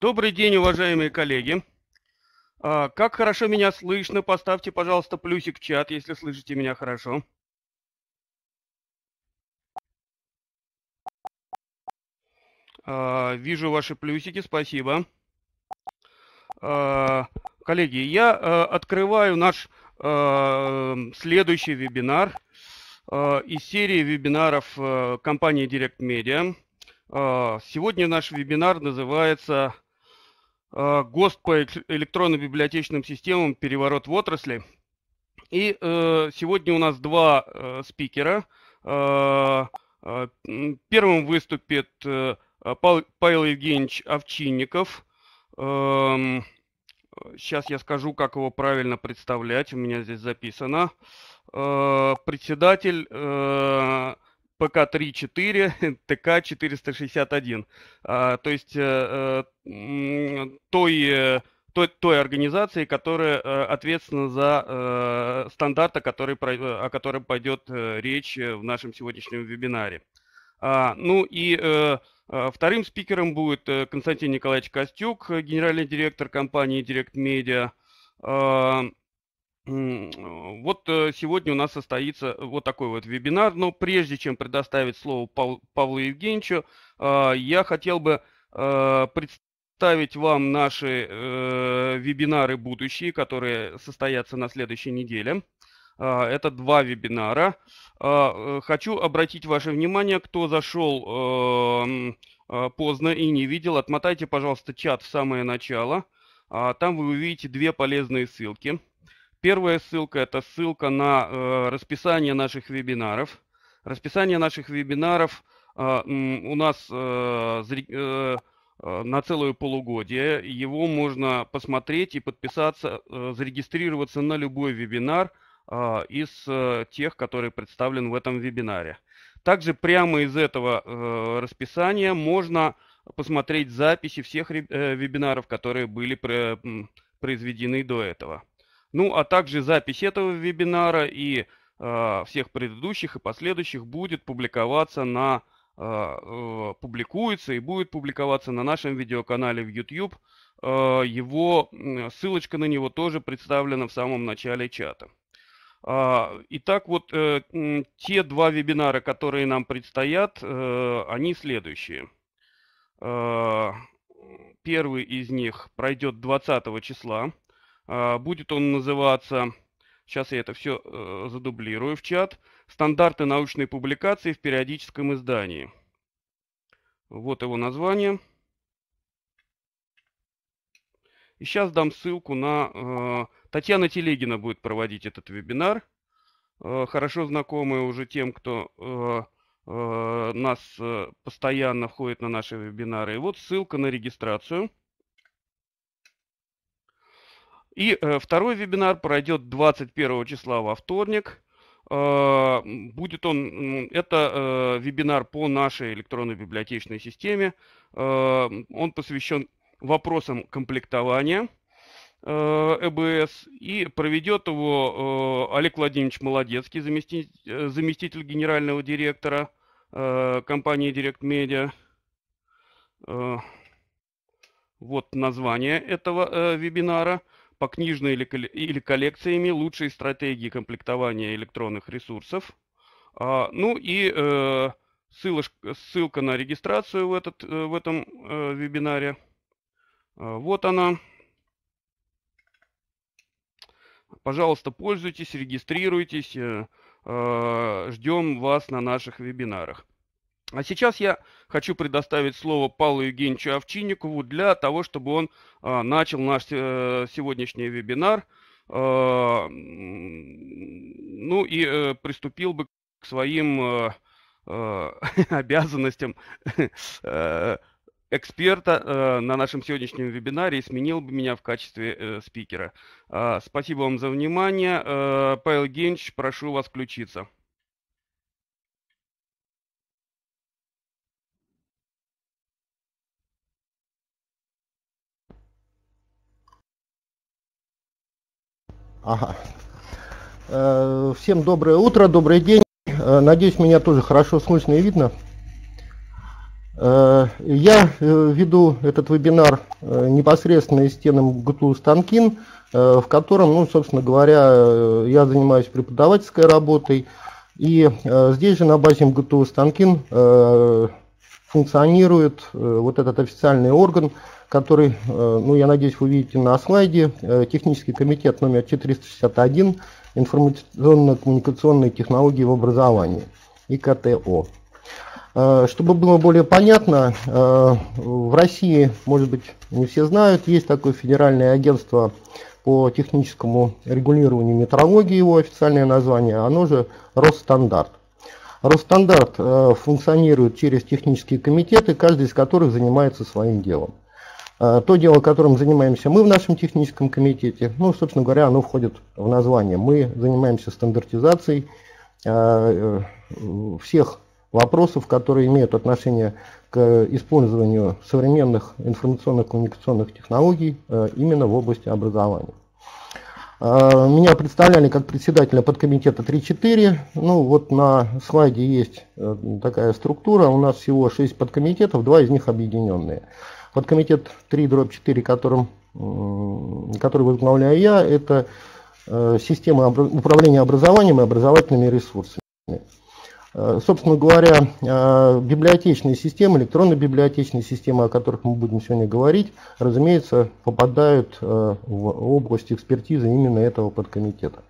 Добрый день, уважаемые коллеги. А, как хорошо меня слышно, поставьте, пожалуйста, плюсик в чат, если слышите меня хорошо. А, вижу ваши плюсики, спасибо. А, коллеги, я открываю наш следующий вебинар из серии вебинаров компании Direct Media. Сегодня наш вебинар называется ГОСТ по электронно-библиотечным системам «Переворот в отрасли». И э, сегодня у нас два э, спикера. Э, э, первым выступит э, Павел Евгеньевич Овчинников. Э, сейчас я скажу, как его правильно представлять. У меня здесь записано. Э, председатель э, ПК-3.4, ТК-461. А, то есть э, э, той, э, той, той организации, которая ответственна за стандарты, который, о котором пойдет речь в нашем сегодняшнем вебинаре. А, ну и вторым спикером будет Константин Николаевич Костюк, генеральный директор компании Direct Media. А, вот э, сегодня у нас состоится вот такой вот вебинар, но прежде чем предоставить слово Павлу Евгеньевичу, а, я хотел бы а, представить вам наши э, вебинары будущие, которые состоятся на следующей неделе. А, это два вебинара. Э, хочу обратить ваше внимание, кто зашел поздно и не видел, отмотайте, пожалуйста, чат в самое начало. Там вы увидите две полезные ссылки. Первая ссылка – это ссылка на э, расписание наших вебинаров. Расписание наших вебинаров э, у нас э, э, э, на целое полугодие. Его можно посмотреть и подписаться, э, зарегистрироваться на любой вебинар из тех, которые представлены в этом вебинаре. Также прямо из этого расписания можно посмотреть записи всех вебинаров, которые были произведены до этого. Ну, а также запись этого вебинара и э, всех предыдущих и последующих будет публиковаться на э, э, публикуется и будет публиковаться на нашем видеоканале в YouTube. Э, его ссылочка на него тоже представлена в самом начале чата. Итак, вот э, те два вебинара, которые нам предстоят, э, они следующие. Первый из них пройдет 20 числа. А, будет он называться, сейчас я это все э, задублирую в чат, «Стандарты научной публикации в периодическом издании». Вот его название. И сейчас дам ссылку на... Э, Татьяна Телегина будет проводить этот вебинар. Э, хорошо знакомая уже тем, кто нас постоянно входит на наши вебинары. И вот ссылка на регистрацию. И э, второй вебинар пройдет 21 числа во вторник. Э, будет он, это э, вебинар по нашей электронной библиотечной системе. Он посвящен вопросам комплектования ЭБС. И проведет его Олег Владимирович Молодецкий, заместитель, заместитель генерального директора компании Direct Media. Вот название этого вебинара – по книжной или, или коллекциями лучшие стратегии комплектования электронных ресурсов. А, ну и э, ссылочка, ссылка на регистрацию в, этот, э, в этом э, вебинаре. А, вот она. Пожалуйста, пользуйтесь, регистрируйтесь. Э, э, ждем вас на наших вебинарах. А сейчас я хочу предоставить слово Павлу Евгеньевичу Овчинникову для того, чтобы он а, начал наш а, сегодняшний вебинар. А, ну и а, приступил бы к своим а, обязанностям эксперта на нашем сегодняшнем вебинаре и сменил бы меня в качестве спикера. А, спасибо вам за внимание. Павел Евгеньевич, прошу вас включиться. Ага. Э, всем доброе утро, добрый день. Э, надеюсь, меня тоже хорошо слышно и видно. Я веду этот вебинар непосредственно из стены ГТУ Станкин, в котором, ну, собственно говоря, я занимаюсь преподавательской работой. И здесь же на базе МГТУ Станкин функционирует вот этот официальный орган, который, ну, я надеюсь, вы видите на слайде, технический комитет номер 461 информационно-коммуникационные технологии в образовании, ИКТО. Э, чтобы было более понятно, э, в России, может быть, не все знают, есть такое федеральное агентство по техническому регулированию метрологии, его официальное название, оно же Росстандарт. Росстандарт э, функционирует через технические комитеты, каждый из которых занимается своим делом. А, то дело, которым занимаемся мы в нашем техническом комитете, ну, собственно говоря, оно входит в название. Мы занимаемся стандартизацией э, всех вопросов, которые имеют отношение к использованию современных информационных коммуникационных технологий э, именно в области образования. А, меня представляли как председателя подкомитета 3.4. Ну вот на слайде есть э, такая структура. У нас всего 6 подкомитетов, два из них объединенные. Подкомитет 3 дробь 4, которым, который возглавляю я, это э, система управления образованием и образовательными ресурсами. Э, собственно говоря, э, библиотечные системы, электронно-библиотечные системы, о которых мы будем сегодня говорить, разумеется, попадают в область экспертизы именно этого подкомитета.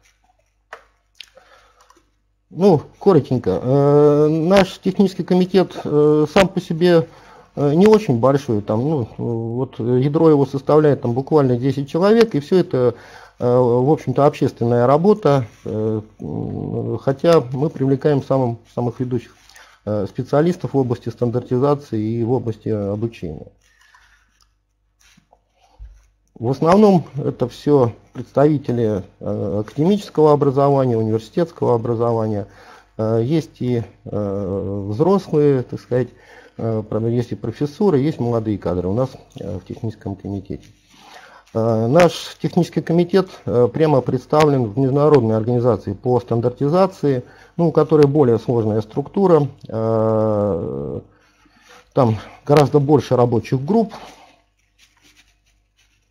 Ну, коротенько. Наш технический комитет сам по себе Э, не очень большой, там, ну, вот ядро его составляет там буквально 10 человек, и все это, э, в общем-то, общественная работа, э, хотя мы привлекаем самым, самых ведущих специалистов в области стандартизации и в области обучения. В основном это все представители академического образования, университетского образования. Есть и взрослые, так сказать, Э, есть и профессуры, есть молодые кадры у нас э, в техническом комитете. Э, наш технический комитет прямо представлен в международной организации по стандартизации, ну, у которой более сложная структура. Там гораздо больше рабочих групп.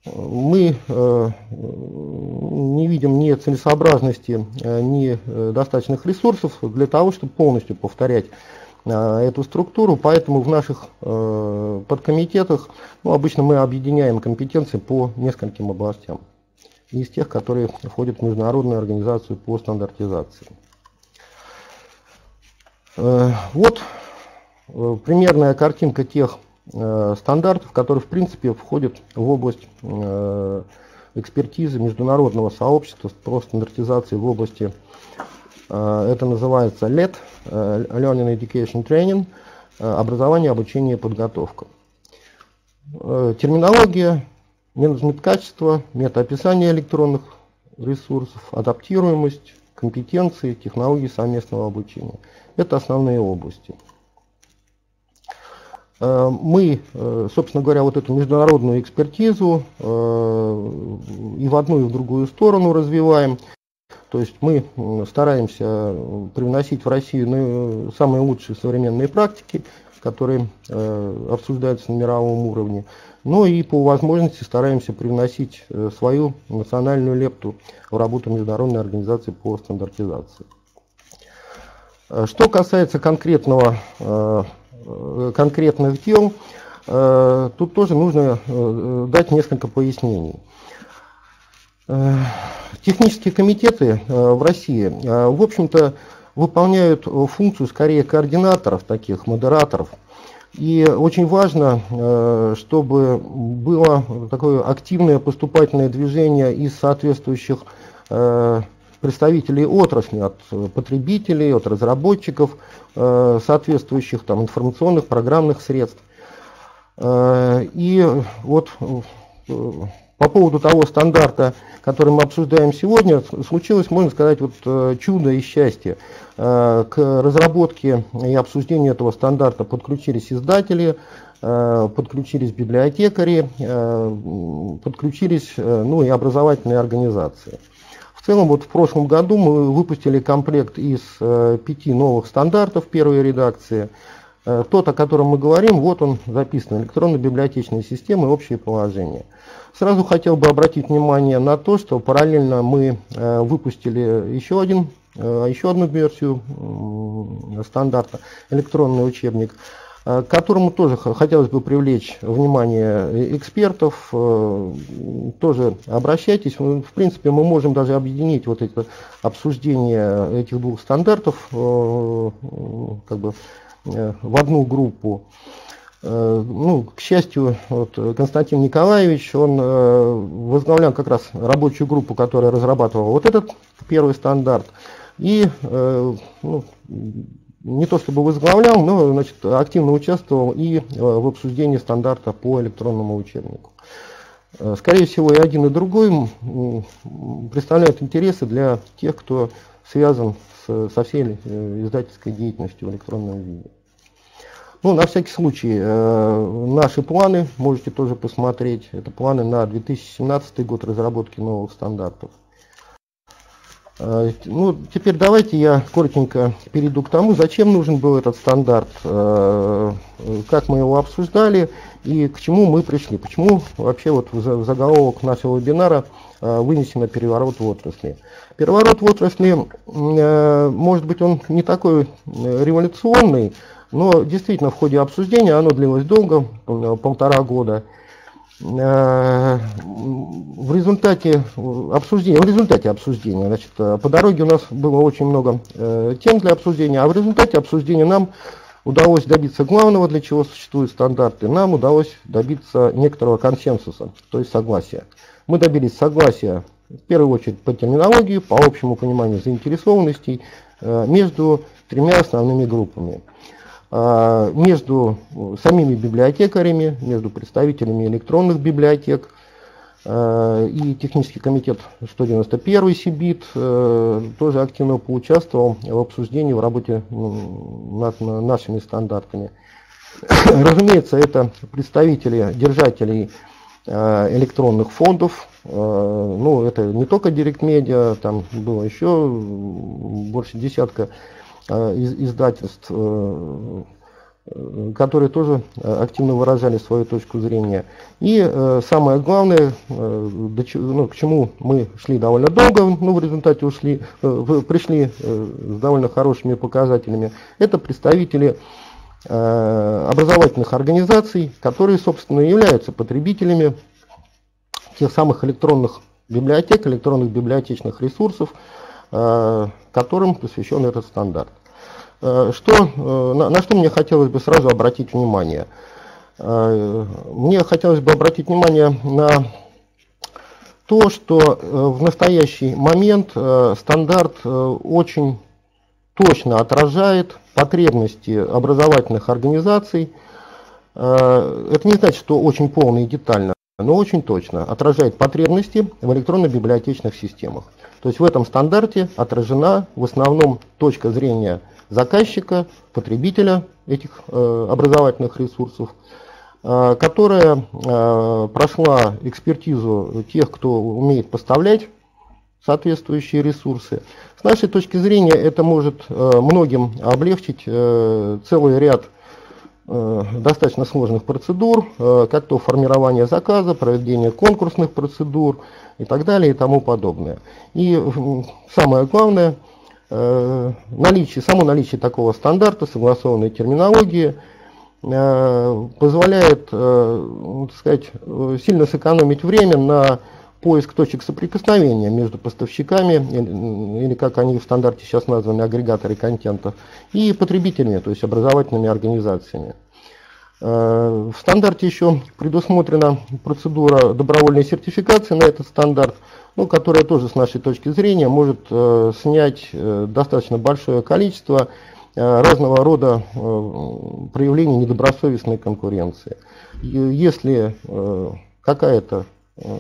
Мы не видим ни целесообразности, ни достаточных ресурсов для того, чтобы полностью повторять Э, эту структуру, поэтому в наших э, подкомитетах ну, обычно мы объединяем компетенции по нескольким областям из тех, которые входят в Международную организацию по стандартизации. Э, вот примерная картинка тех стандартов, которые в принципе входят в область экспертизы международного сообщества по стандартизации в области Э, это называется LED, э, Learning Education Training, э, образование, обучение, подготовка. Терминология, менеджмент качества, метаописание электронных ресурсов, адаптируемость, компетенции, технологии совместного обучения. Это основные области. Мы, собственно говоря, вот эту международную экспертизу и в одну, и в другую сторону развиваем. То есть мы стараемся привносить в Россию ну, самые лучшие современные практики, которые э, обсуждаются на мировом уровне. Ну и по возможности стараемся привносить э, свою национальную лепту в работу Международной организации по стандартизации. Э, что касается конкретного, конкретных дел, тут тоже нужно дать несколько пояснений. Технические комитеты э, в России, э, в общем-то, выполняют функцию скорее координаторов, таких модераторов. И очень важно, э, чтобы было такое активное поступательное движение из соответствующих представителей отрасли, от потребителей, от разработчиков соответствующих там, информационных программных средств. И вот по поводу того стандарта, который мы обсуждаем сегодня, случилось, можно сказать, вот э, чудо и счастье. Э, к разработке и обсуждению этого стандарта подключились издатели, э, подключились библиотекари, подключились ну, и образовательные организации. В целом, вот в прошлом году мы выпустили комплект из пяти новых стандартов первой редакции – Тот, о котором мы говорим, вот он записан, электронно-библиотечная система и общее положение. Сразу хотел бы обратить внимание на то, что параллельно мы выпустили еще, один, еще одну версию стандарта, электронный учебник – Э, к которому тоже хотелось бы привлечь внимание экспертов. Э, тоже обращайтесь. В принципе, мы можем даже объединить вот это обсуждение этих двух стандартов э, как бы, в одну группу. Ну, к счастью, вот Константин Николаевич, он возглавлял как раз рабочую группу, которая разрабатывала вот этот первый стандарт. И ну, не то чтобы возглавлял, но значит, активно участвовал и э, в обсуждении стандарта по электронному учебнику. Э, скорее всего, и один, и другой представляют интересы для тех, кто связан со всей э, издательской деятельностью в электронном виде. Ну, на всякий случай, наши планы можете тоже посмотреть. Это планы на 2017 год разработки новых стандартов. Э, ну, теперь давайте я коротенько перейду к тому, зачем нужен был этот стандарт, э, как мы его обсуждали и к чему мы пришли. Почему вообще вот в заголовок нашего вебинара э, вынесено переворот в отрасли. Переворот в отрасли, может быть, он не такой революционный, но действительно в ходе обсуждения, оно длилось долго, полтора года, Э, в результате обсуждения, в результате обсуждения, значит, э, по дороге у нас было очень много э, тем для обсуждения, а в результате обсуждения нам удалось добиться главного, для чего существуют стандарты, нам удалось добиться некоторого консенсуса, то есть согласия. Мы добились согласия, в первую очередь, по терминологии, по общему пониманию заинтересованностей между тремя основными группами. А, между самими библиотекарями, между представителями электронных библиотек а, и технический комитет 191 СИБИТ э, тоже активно поучаствовал в обсуждении, в работе над нашими стандартами. Разумеется, это представители, держателей а, электронных фондов, ну, это не только Директ там было еще больше десятка Э, издательств, э, которые тоже э, активно выражали свою точку зрения. И самое главное, ну, к чему мы шли довольно долго, ну, в результате ушли, пришли с довольно хорошими показателями, это представители образовательных организаций, которые, собственно, являются потребителями тех самых электронных библиотек, электронных библиотечных ресурсов, которым посвящен этот стандарт. Э, что, э, на, на что мне хотелось бы сразу обратить внимание? Э, мне хотелось бы обратить внимание на то, что в настоящий момент стандарт очень точно отражает потребности образовательных организаций. Это не значит, что очень полно и детально, но очень точно отражает потребности в электронно-библиотечных системах. То есть в этом стандарте отражена в основном точка зрения заказчика, потребителя этих э, образовательных ресурсов, э, которая э, прошла экспертизу тех, кто умеет поставлять соответствующие ресурсы. С нашей точки зрения это может многим облегчить целый ряд достаточно сложных процедур, как то формирование заказа, проведение конкурсных процедур и так далее и тому подобное. И самое главное – наличие, само наличие такого стандарта, согласованной терминологии, э, позволяет э, так сказать, сильно сэкономить время на поиск точек соприкосновения между поставщиками, или как они в стандарте сейчас названы, агрегаторы контента, и потребителями, то есть образовательными организациями. В стандарте еще предусмотрена процедура добровольной сертификации на этот стандарт – ну, которая тоже с нашей точки зрения может э, снять э, достаточно большое количество э, разного рода э, проявлений недобросовестной конкуренции. И если э, какая-то э,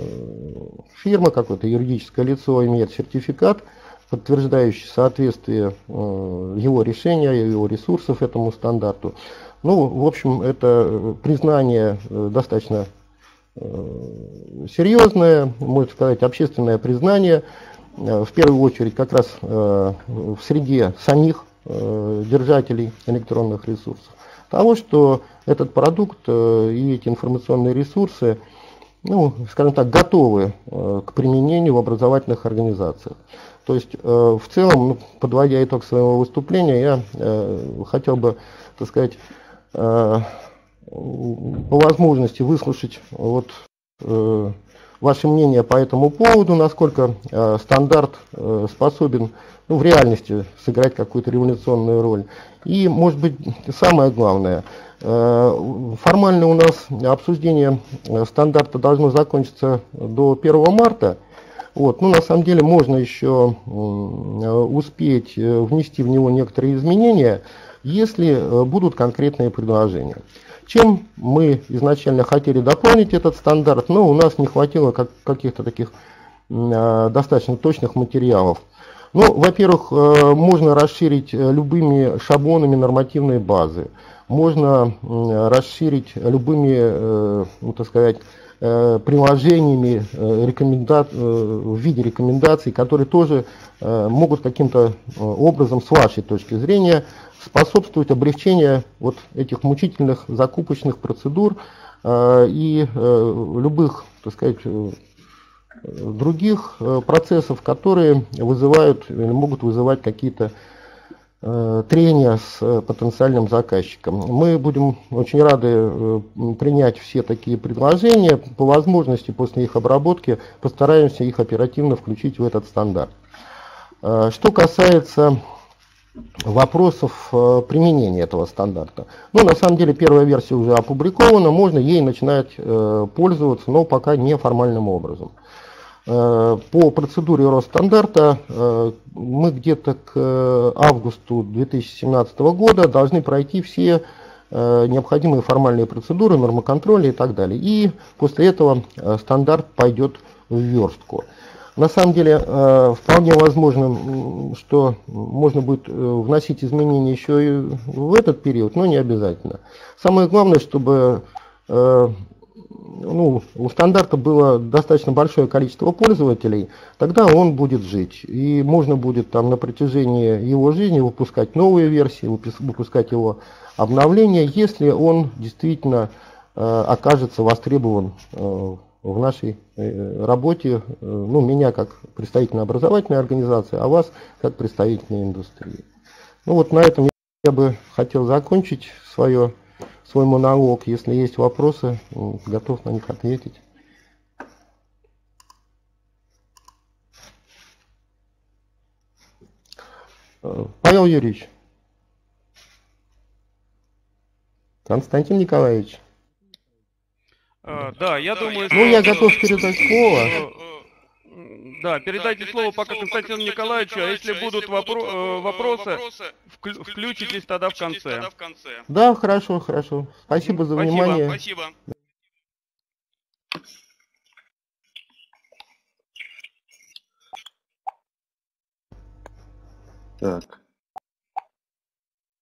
фирма, какое-то юридическое лицо имеет сертификат, подтверждающий соответствие э, его решения, его ресурсов этому стандарту, ну, в общем, это признание э, достаточно Э, серьезное, можно сказать, общественное признание, э, в первую очередь как раз э, в среде самих держателей электронных ресурсов. Того, что этот продукт и эти информационные ресурсы, ну, скажем так, готовы к применению в образовательных организациях. То есть, в целом, ну, подводя итог своего выступления, я хотел бы, так сказать, по возможности выслушать вот ваше мнение по этому поводу, насколько э, стандарт э, способен ну, в реальности сыграть какую-то революционную роль. И, может быть, самое главное, э, формально у нас обсуждение э, стандарта должно закончиться до 1 марта. Вот. Ну, на самом деле можно еще э, успеть э, внести в него некоторые изменения, если будут конкретные предложения. Чем мы изначально хотели дополнить этот стандарт, но у нас не хватило как, каких-то таких э, достаточно точных материалов. Ну, во-первых, э, можно расширить любыми шаблонами нормативной базы. Можно э, расширить любыми, э, ну, так сказать, э, приложениями э, рекоменда... Э, в виде рекомендаций, которые тоже могут каким-то образом, с вашей точки зрения, способствовать облегчению вот этих мучительных закупочных процедур э, и э, любых, так сказать, э, других процессов, которые вызывают или могут вызывать какие-то трения с потенциальным заказчиком. Мы будем очень рады принять все такие предложения. По возможности после их обработки постараемся их оперативно включить в этот стандарт. Что касается вопросов э, применения этого стандарта. Ну, на самом деле, первая версия уже опубликована, можно ей начинать э, пользоваться, но пока не формальным образом. Э, по процедуре Росстандарта мы где-то к августу 2017 года должны пройти все необходимые формальные процедуры, нормоконтроля и так далее. И после этого стандарт пойдет в верстку. На самом деле, э, вполне возможно, что можно будет э, вносить изменения еще и в этот период, но не обязательно. Самое главное, чтобы э, ну, у стандарта было достаточно большое количество пользователей, тогда он будет жить. И можно будет там на протяжении его жизни выпускать новые версии, выпускать его обновления, если он действительно окажется востребован в нашей э, работе, э, ну, меня как представителя образовательной организации, а вас как представителя индустрии. Ну вот на этом я бы хотел закончить свое, свой монолог. Если есть вопросы, готов на них ответить. Э, Павел Юрьевич. Константин Николаевич. А, да, я думаю... Ну, я готов передать слово. Да, передайте да, слово пока Константину Николаевичу, а если будут вопро э, вопросы, вклю включитесь тогда в конце. Да, хорошо, хорошо. Спасибо за спасибо, внимание. Спасибо. Так.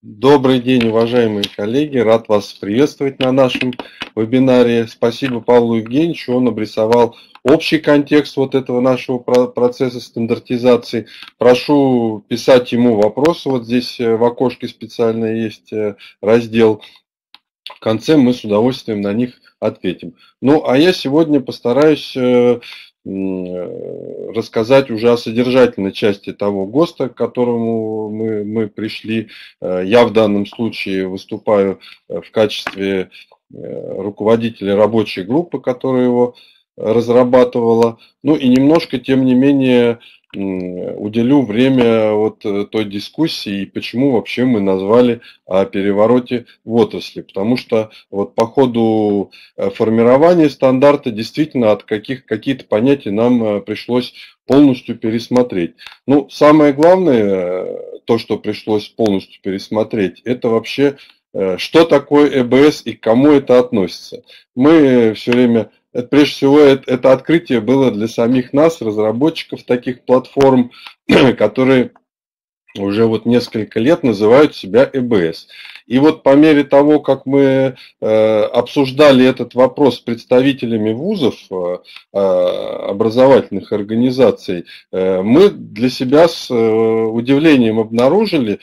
Добрый день, уважаемые коллеги. Рад вас приветствовать на нашем вебинаре. Спасибо Павлу Евгеньевичу. Он обрисовал общий контекст вот этого нашего процесса стандартизации. Прошу писать ему вопросы. Вот здесь э, в окошке специально есть э, раздел. В конце мы с удовольствием на них ответим. Ну, а я сегодня постараюсь э, рассказать уже о содержательной части того ГОСТа, к которому мы, мы пришли. Э, я в данном случае выступаю э, в качестве руководителя рабочей группы, которая его разрабатывала. Ну и немножко, тем не менее, уделю время вот э, той дискуссии, почему вообще мы назвали о перевороте в отрасли. Потому что вот по ходу э, формирования стандарта действительно от каких, какие-то понятия нам э, пришлось полностью пересмотреть. Ну, самое главное, то, что пришлось полностью пересмотреть, это вообще что такое ЭБС и к кому это относится. Мы все время это, прежде всего, это, это открытие было для самих нас, разработчиков таких платформ, которые уже вот несколько лет называют себя ЭБС. И вот по мере того, как мы э, обсуждали этот вопрос с представителями вузов, э, э образовательных организаций, э, мы для себя с э, удивлением обнаружили,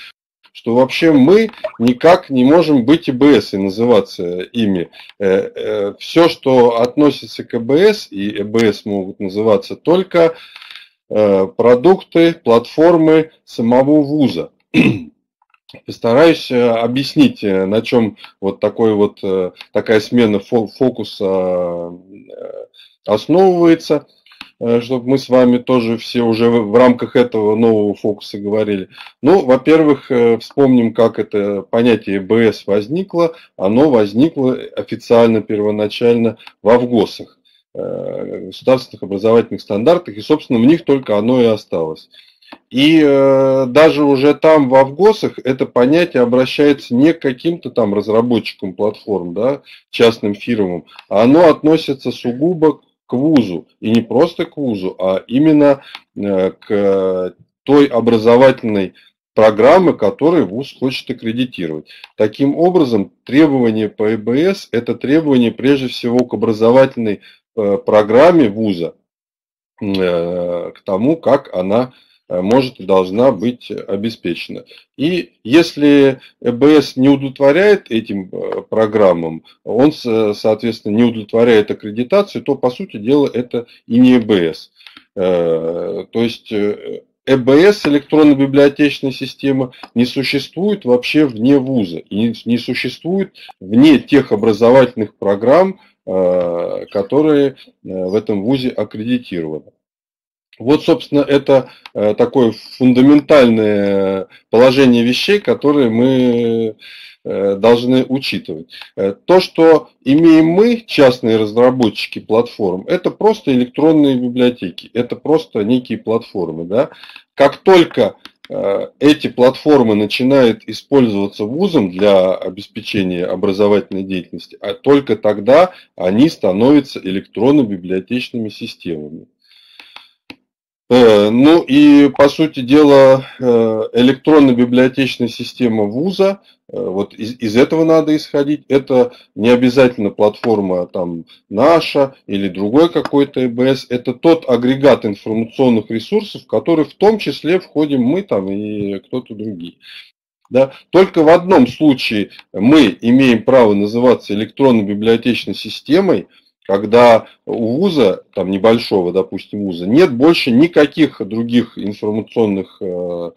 что вообще мы никак не можем быть ИБС и называться ими. Все, что относится к ЭБС, и ЭБС могут называться только продукты, платформы самого вуза. Постараюсь э, объяснить, э, на чем вот такой вот э, такая смена фокуса основывается, чтобы мы с вами тоже все уже в рамках этого нового фокуса говорили. Ну, во-первых, вспомним, как это понятие БС возникло. Оно возникло официально первоначально в АВГОСах, государственных образовательных стандартах, и, собственно, в них только оно и осталось. И э, даже уже там в Авгосах это понятие обращается не к каким-то там разработчикам платформ, да, частным фирмам, а оно относится сугубо к вузу. И не просто к вузу, а именно э, к той образовательной программы, которую ВУЗ хочет аккредитировать. Таким образом, требования по ЭБС – это требования прежде всего к образовательной э, программе ВУЗа, э, к тому, как она может и должна быть обеспечена. И если ЭБС не удовлетворяет этим э, программам, он, соответственно, не удовлетворяет аккредитацию, то, по сути дела, это и не ЭБС. Э, то есть ЭБС, электронно-библиотечная система, не существует вообще вне вуза и не существует вне тех образовательных программ, которые в этом вузе аккредитированы. Вот, собственно, это э, такое фундаментальное положение вещей, которые мы э, должны учитывать. Э, то, что имеем мы, частные разработчики платформ, это просто электронные библиотеки, это просто некие платформы. Да? Как только эти платформы начинают использоваться вузом для обеспечения образовательной деятельности, а только тогда они становятся электронно-библиотечными системами. Э, ну и, по сути дела, э, электронно-библиотечная система вуза, э, вот из, из этого надо исходить. Это не обязательно платформа там наша или другой какой-то ЭБС. Это тот агрегат информационных ресурсов, в который в том числе входим мы там и кто-то другие. Да? Только в одном случае мы имеем право называться электронно-библиотечной системой – когда у вуза, там небольшого, допустим, вуза, нет больше никаких других информационных э,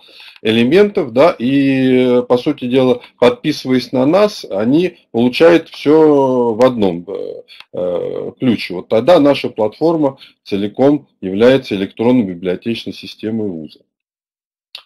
элементов, да, и, по сути дела, подписываясь на нас, они получают все в одном э, э, ключе. Вот тогда наша платформа целиком является электронной библиотечной системой вуза.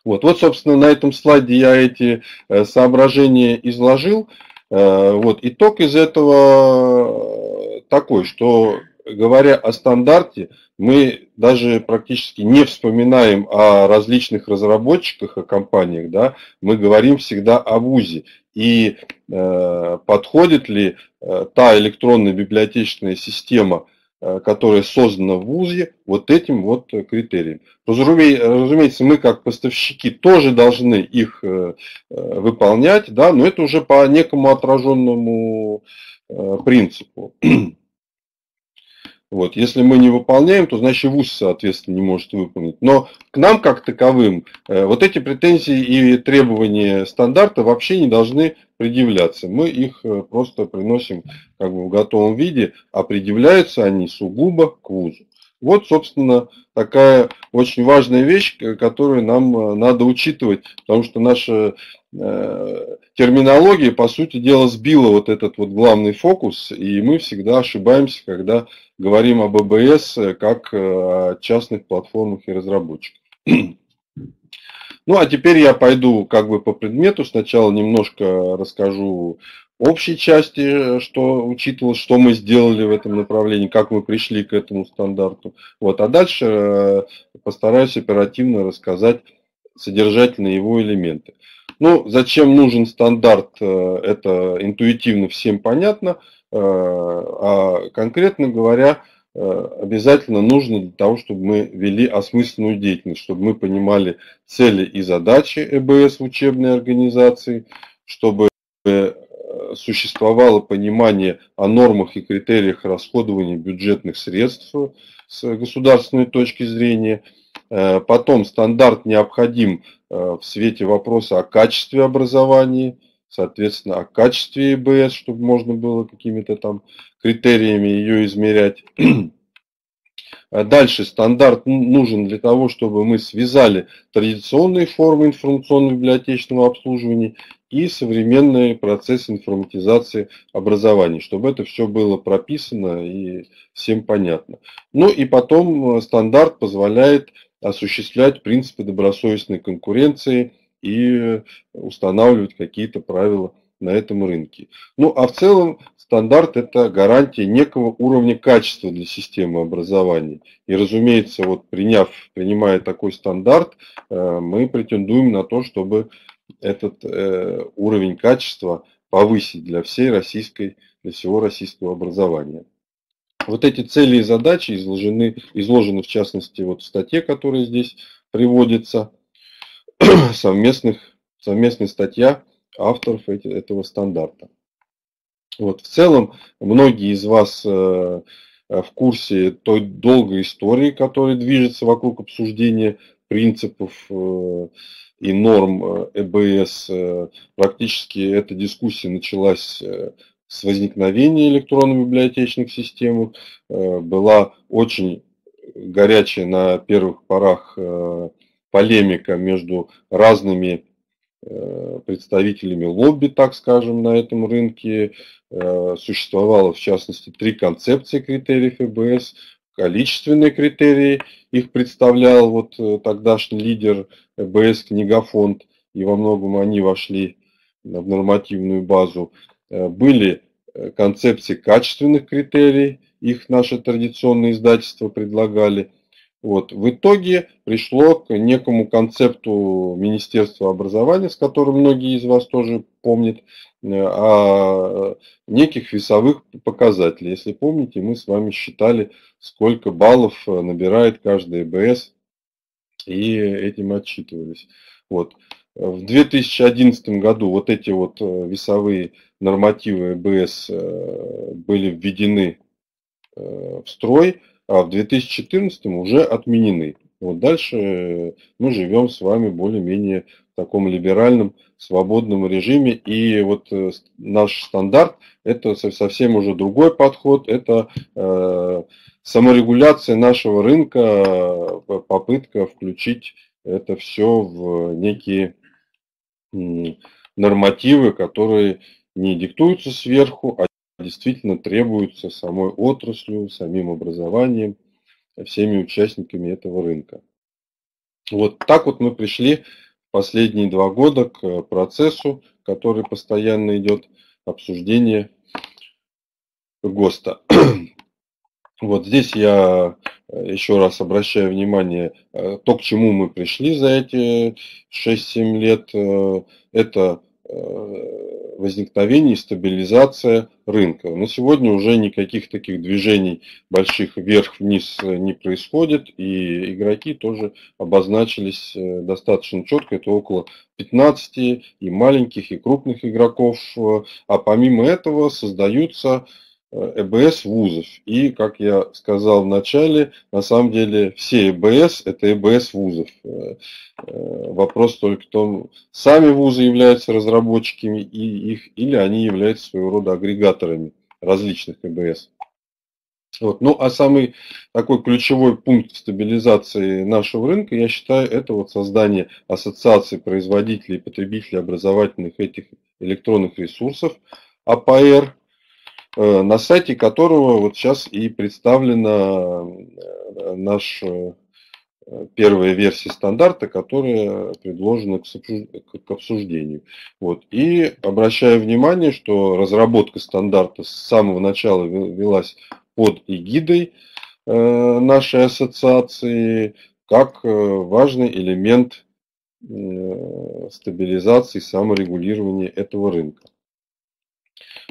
Вот, вот, собственно, на этом слайде я эти соображения изложил. Вот, итог из этого такой, что говоря о стандарте, мы даже практически не вспоминаем о различных разработчиках, о компаниях, да, мы говорим всегда о ВУЗе. И э, подходит ли э, та электронная библиотечная система, э, которая создана в ВУЗе, вот этим вот критериям. Разумеется, мы как поставщики тоже должны их э, э, выполнять, да, но это уже по некому отраженному э, принципу. Вот. Если мы не выполняем, то значит ВУЗ, соответственно, не может выполнить. Но к нам, как таковым, э, вот эти претензии и требования стандарта вообще не должны предъявляться. Мы их э, просто приносим как бы в готовом виде, а предъявляются они сугубо к ВУЗу. Вот, собственно, такая очень важная вещь, которую нам э, надо учитывать, потому что наша э, терминология, по сути дела, сбила вот этот вот главный фокус, и мы всегда ошибаемся, когда говорим об АБС как э, о частных платформах и разработчиках. Ну, а теперь я пойду как бы по предмету. Сначала немножко расскажу общей части, что учитывалось, что мы сделали в этом направлении, как мы пришли к этому стандарту. Вот. А дальше э, постараюсь оперативно рассказать содержательные его элементы. Ну, зачем нужен стандарт, э, это интуитивно всем понятно. Э, а конкретно говоря, э, обязательно нужно для того, чтобы мы вели осмысленную деятельность, чтобы мы понимали цели и задачи ЭБС в учебной организации, чтобы существовало понимание о нормах и критериях расходования бюджетных средств с государственной точки зрения. Потом стандарт необходим в свете вопроса о качестве образования, соответственно, о качестве ЕБС, чтобы можно было какими-то там критериями ее измерять. А дальше стандарт нужен для того, чтобы мы связали традиционные формы информационно-библиотечного обслуживания и современные процессы информатизации образования, чтобы это все было прописано и всем понятно. Ну и потом э, стандарт позволяет осуществлять принципы добросовестной конкуренции и устанавливать какие-то правила на этом рынке. Ну а в целом стандарт это гарантия некого уровня качества для системы образования. И разумеется, вот приняв, принимая такой стандарт, э, мы претендуем на то, чтобы этот э, уровень качества повысить для всей российской, для всего российского образования. Вот эти цели и задачи изложены, изложены в частности вот в статье, которая здесь приводится, совместных, совместная статья авторов этого стандарта. Вот, в целом, многие из вас э, в курсе той долгой истории, которая движется вокруг обсуждения принципов э, и норм э, ЭБС. Практически эта дискуссия началась с возникновения электронно-библиотечных систем. Была очень горячая на первых порах полемика между разными Э, представителями лобби, так скажем, на этом рынке. Э, существовало, в частности, три концепции критериев ЭБС. Количественные критерии, их представлял вот э, тогдашний лидер ЭБС Книгофонд, и во многом они вошли в нормативную базу. Были концепции качественных критерий, их наши традиционные издательства предлагали – вот. В итоге пришло к некому концепту Министерства образования, с которым многие из вас тоже помнят, э, о неких весовых показателей. Если помните, мы с вами считали, сколько баллов э, набирает каждый ЭБС, и этим отчитывались. Вот. В 2011 году вот эти вот э, весовые нормативы ЭБС были введены в строй а в 2014 уже отменены. Вот дальше э, мы живем с вами более-менее в таком либеральном, свободном режиме. И вот э, наш стандарт – это совсем уже другой подход. Это э, саморегуляция нашего рынка, попытка включить это все в некие нормативы, которые не диктуются сверху, а действительно требуются самой отраслью, самим образованием, всеми участниками этого рынка. Вот так вот мы пришли последние два года к процессу, который постоянно идет, обсуждение ГОСТа. Вот здесь я еще раз обращаю внимание, э, то, к чему мы пришли за эти 6-7 лет, э, это Э, возникновение и стабилизация рынка. На сегодня уже никаких таких движений больших вверх-вниз э, не происходит, и игроки тоже обозначились э, достаточно четко. Это около 15 и маленьких, и крупных игроков. А помимо этого создаются ЭБС вузов. И, как я сказал в начале, на самом деле все ЭБС – это ЭБС вузов. Э, э, вопрос только в том, сами вузы являются разработчиками и их, или они являются своего рода агрегаторами различных ЭБС. Вот. Ну, а самый такой ключевой пункт стабилизации нашего рынка, я считаю, это вот создание ассоциации производителей и потребителей образовательных этих электронных ресурсов, АПР, Э, на сайте которого вот сейчас и представлена э, наша э, первая версия стандарта, которая предложена к обсуждению. Вот. И обращаю внимание, что разработка стандарта с самого начала велась под эгидой нашей ассоциации как важный элемент стабилизации и саморегулирования этого рынка.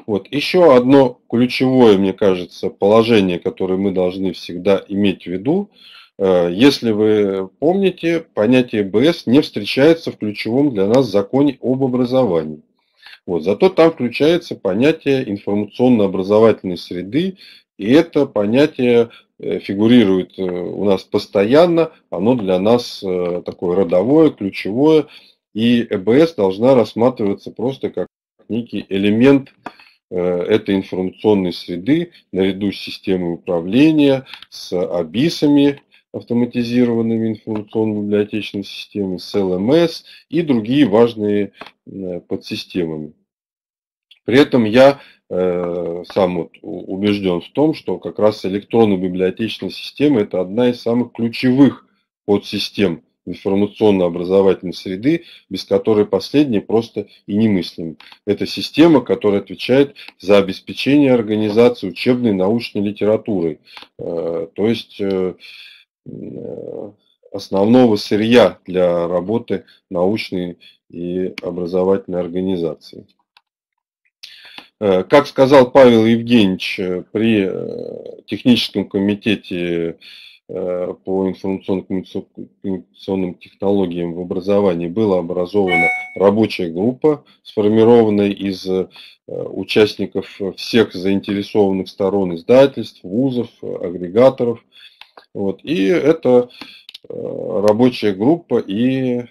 Вот. Еще одно ключевое, мне кажется, положение, которое мы должны всегда иметь в виду. Э, если вы помните, понятие БС не встречается в ключевом для нас законе об образовании. Вот. Зато там включается понятие информационно-образовательной среды, и это понятие фигурирует у нас постоянно, оно для нас такое родовое, ключевое, и ЭБС должна рассматриваться просто как некий элемент этой информационной среды наряду с системой управления, с АБИСами, автоматизированными информационно-библиотечными системами, с ЛМС и другие важные подсистемами. При этом я э, сам вот убежден в том, что как раз электронно-библиотечная система это одна из самых ключевых подсистем информационно-образовательной среды, без которой последнее просто и немыслимо. Это система, которая отвечает за обеспечение организации учебной научной литературы. Э, то есть э, основного сырья для работы научной и образовательной организации. Э, как сказал Павел Евгеньевич э, при э, техническом комитете по информационно-коммуникационным технологиям в образовании была образована рабочая группа, сформированная из участников всех заинтересованных сторон издательств, вузов, агрегаторов. Вот. И эта рабочая группа и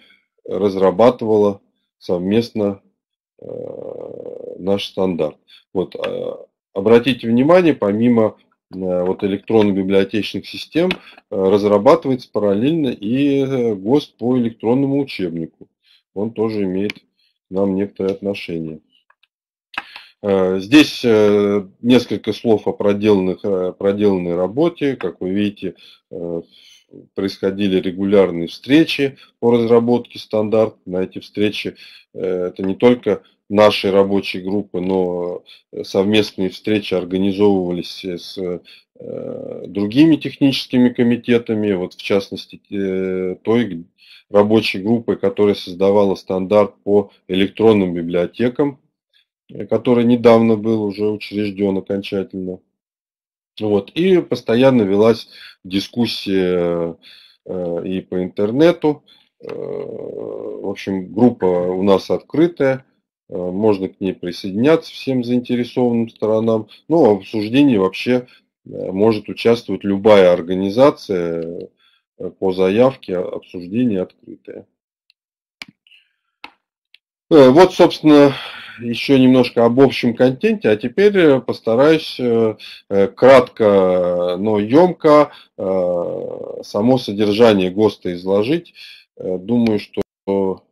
разрабатывала совместно наш стандарт. Вот, обратите внимание, помимо э, вот электронно-библиотечных систем э, разрабатывается параллельно и э, ГОСТ по электронному учебнику. Он тоже имеет к нам некоторое отношение. Здесь несколько слов о проделанных, проделанной работе. Как вы видите, происходили регулярные встречи по разработке стандарта. На эти встречи это не только нашей рабочей группы, но совместные встречи организовывались с э, другими техническими комитетами, вот в частности э, той рабочей группой, которая создавала стандарт по электронным библиотекам, э, который недавно был уже учрежден окончательно. Вот. И постоянно велась дискуссия и по интернету. В общем, группа у нас открытая. Э, можно к ней присоединяться всем заинтересованным сторонам. Ну, а в обсуждении вообще э, может участвовать любая организация э, по заявке, а, обсуждение открытое. Вот, собственно, еще немножко об общем контенте, а теперь постараюсь кратко, но емко само содержание ГОСТа изложить. Думаю, что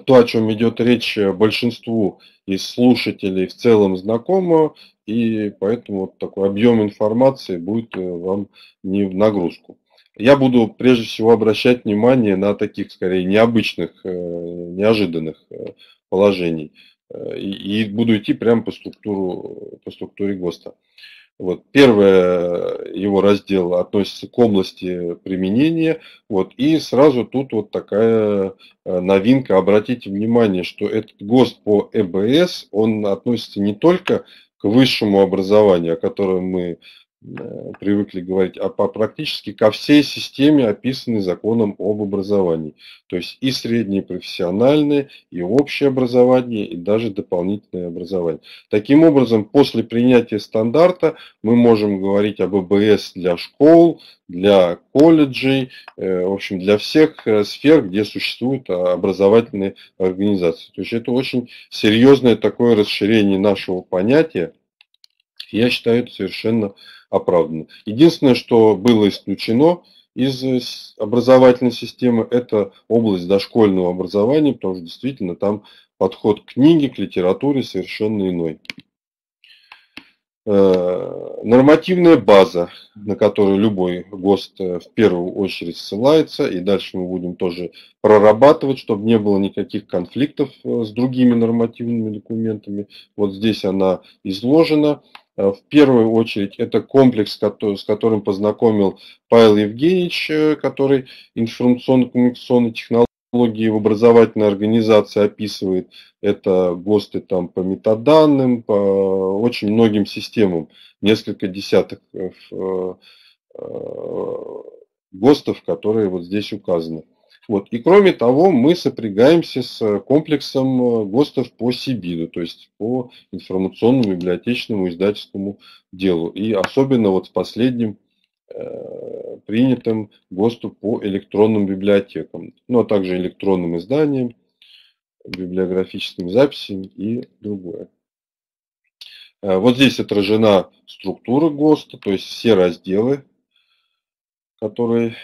то, о чем идет речь э, большинству из слушателей в целом знакомо, и поэтому вот такой объем информации будет э, вам не в нагрузку. Я буду прежде всего обращать внимание на таких, скорее, необычных, э, неожиданных положений. И буду идти прямо по, структуру, по структуре ГОСТа. Вот, первый его раздел относится к области применения. Вот, и сразу тут вот такая э, новинка. Обратите внимание, что этот ГОСТ по ЭБС, он относится не только к высшему образованию, о котором мы Э, привыкли говорить, а по практически ко всей системе, описанной законом об образовании. То есть и среднее профессиональное, и общее образование, и даже дополнительное образование. Таким образом, после принятия стандарта мы можем говорить об АБС для школ, для колледжей, э, в общем, для всех э, сфер, где существуют образовательные организации. То есть это очень серьезное такое расширение нашего понятия. Я считаю это совершенно оправданно. Единственное, что было исключено из э, образовательной системы, это область дошкольного образования, потому что действительно там подход к книге, к литературе совершенно иной. Э, нормативная база, на которую любой ГОСТ э, в первую очередь ссылается, и дальше мы будем тоже прорабатывать, чтобы не было никаких конфликтов с другими нормативными документами. Вот здесь она изложена. Э, в первую очередь это комплекс, с которым познакомил Павел Евгеньевич, э, который информационно-коммуникационные технологии в образовательной организации описывает. Это ГОСТы там по метаданным, по очень многим системам, несколько десяток э, ГОСТов, которые вот здесь указаны. Вот. И кроме того, мы сопрягаемся с комплексом ГОСТов по СИБИДу, то есть по информационному библиотечному издательскому делу. И особенно вот с последним э, принятым ГОСТу по электронным библиотекам, ну а также электронным изданиям, библиографическим записям и другое. Э, вот здесь отражена структура ГОСТа, то есть все разделы, которые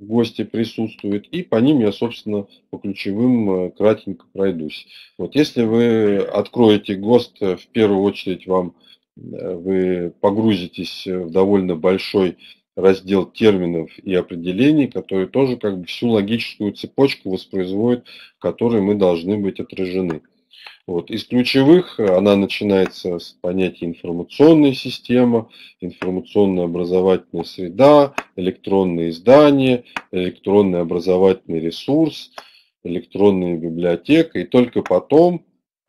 в ГОСТе присутствуют, и по ним я, собственно, по ключевым э, кратенько пройдусь. Вот если вы откроете ГОСТ, э, в первую очередь вам вы погрузитесь в довольно большой раздел терминов и определений, который тоже как бы всю логическую цепочку воспроизводит, которой мы должны быть отражены. Вот. Из ключевых она начинается с понятия информационная система, информационная образовательная среда, электронные издания, электронный образовательный ресурс, электронная библиотека. И только потом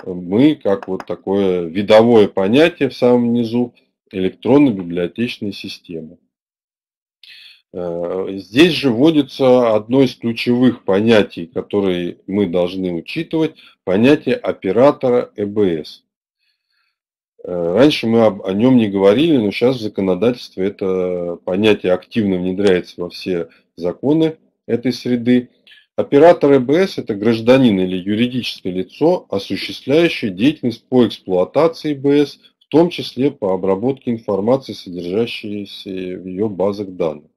мы, как вот такое видовое понятие в самом низу, электронно-библиотечная система. Э, здесь же вводится одно из ключевых понятий, которые мы должны учитывать, понятие оператора ЭБС. Э, раньше мы о нем не говорили, но сейчас в законодательстве это понятие активно внедряется во все законы этой среды. Оператор ЭБС – это гражданин или юридическое лицо, осуществляющее деятельность по эксплуатации ЭБС, в том числе по обработке информации, содержащейся в ее базах данных.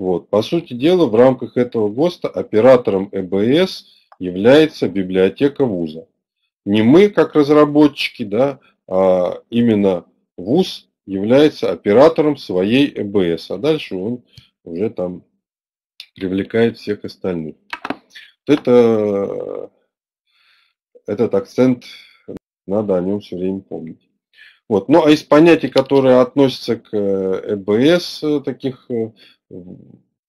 Вот. По сути дела, в рамках этого ГОСТа оператором ЭБС является библиотека вуза. Не мы, как разработчики, да, а именно вуз является оператором своей ЭБС, а дальше он уже там привлекает всех остальных. Это, этот акцент, надо о нем все время помнить. Вот. Ну а из понятий, которые относятся к ЭБС, таких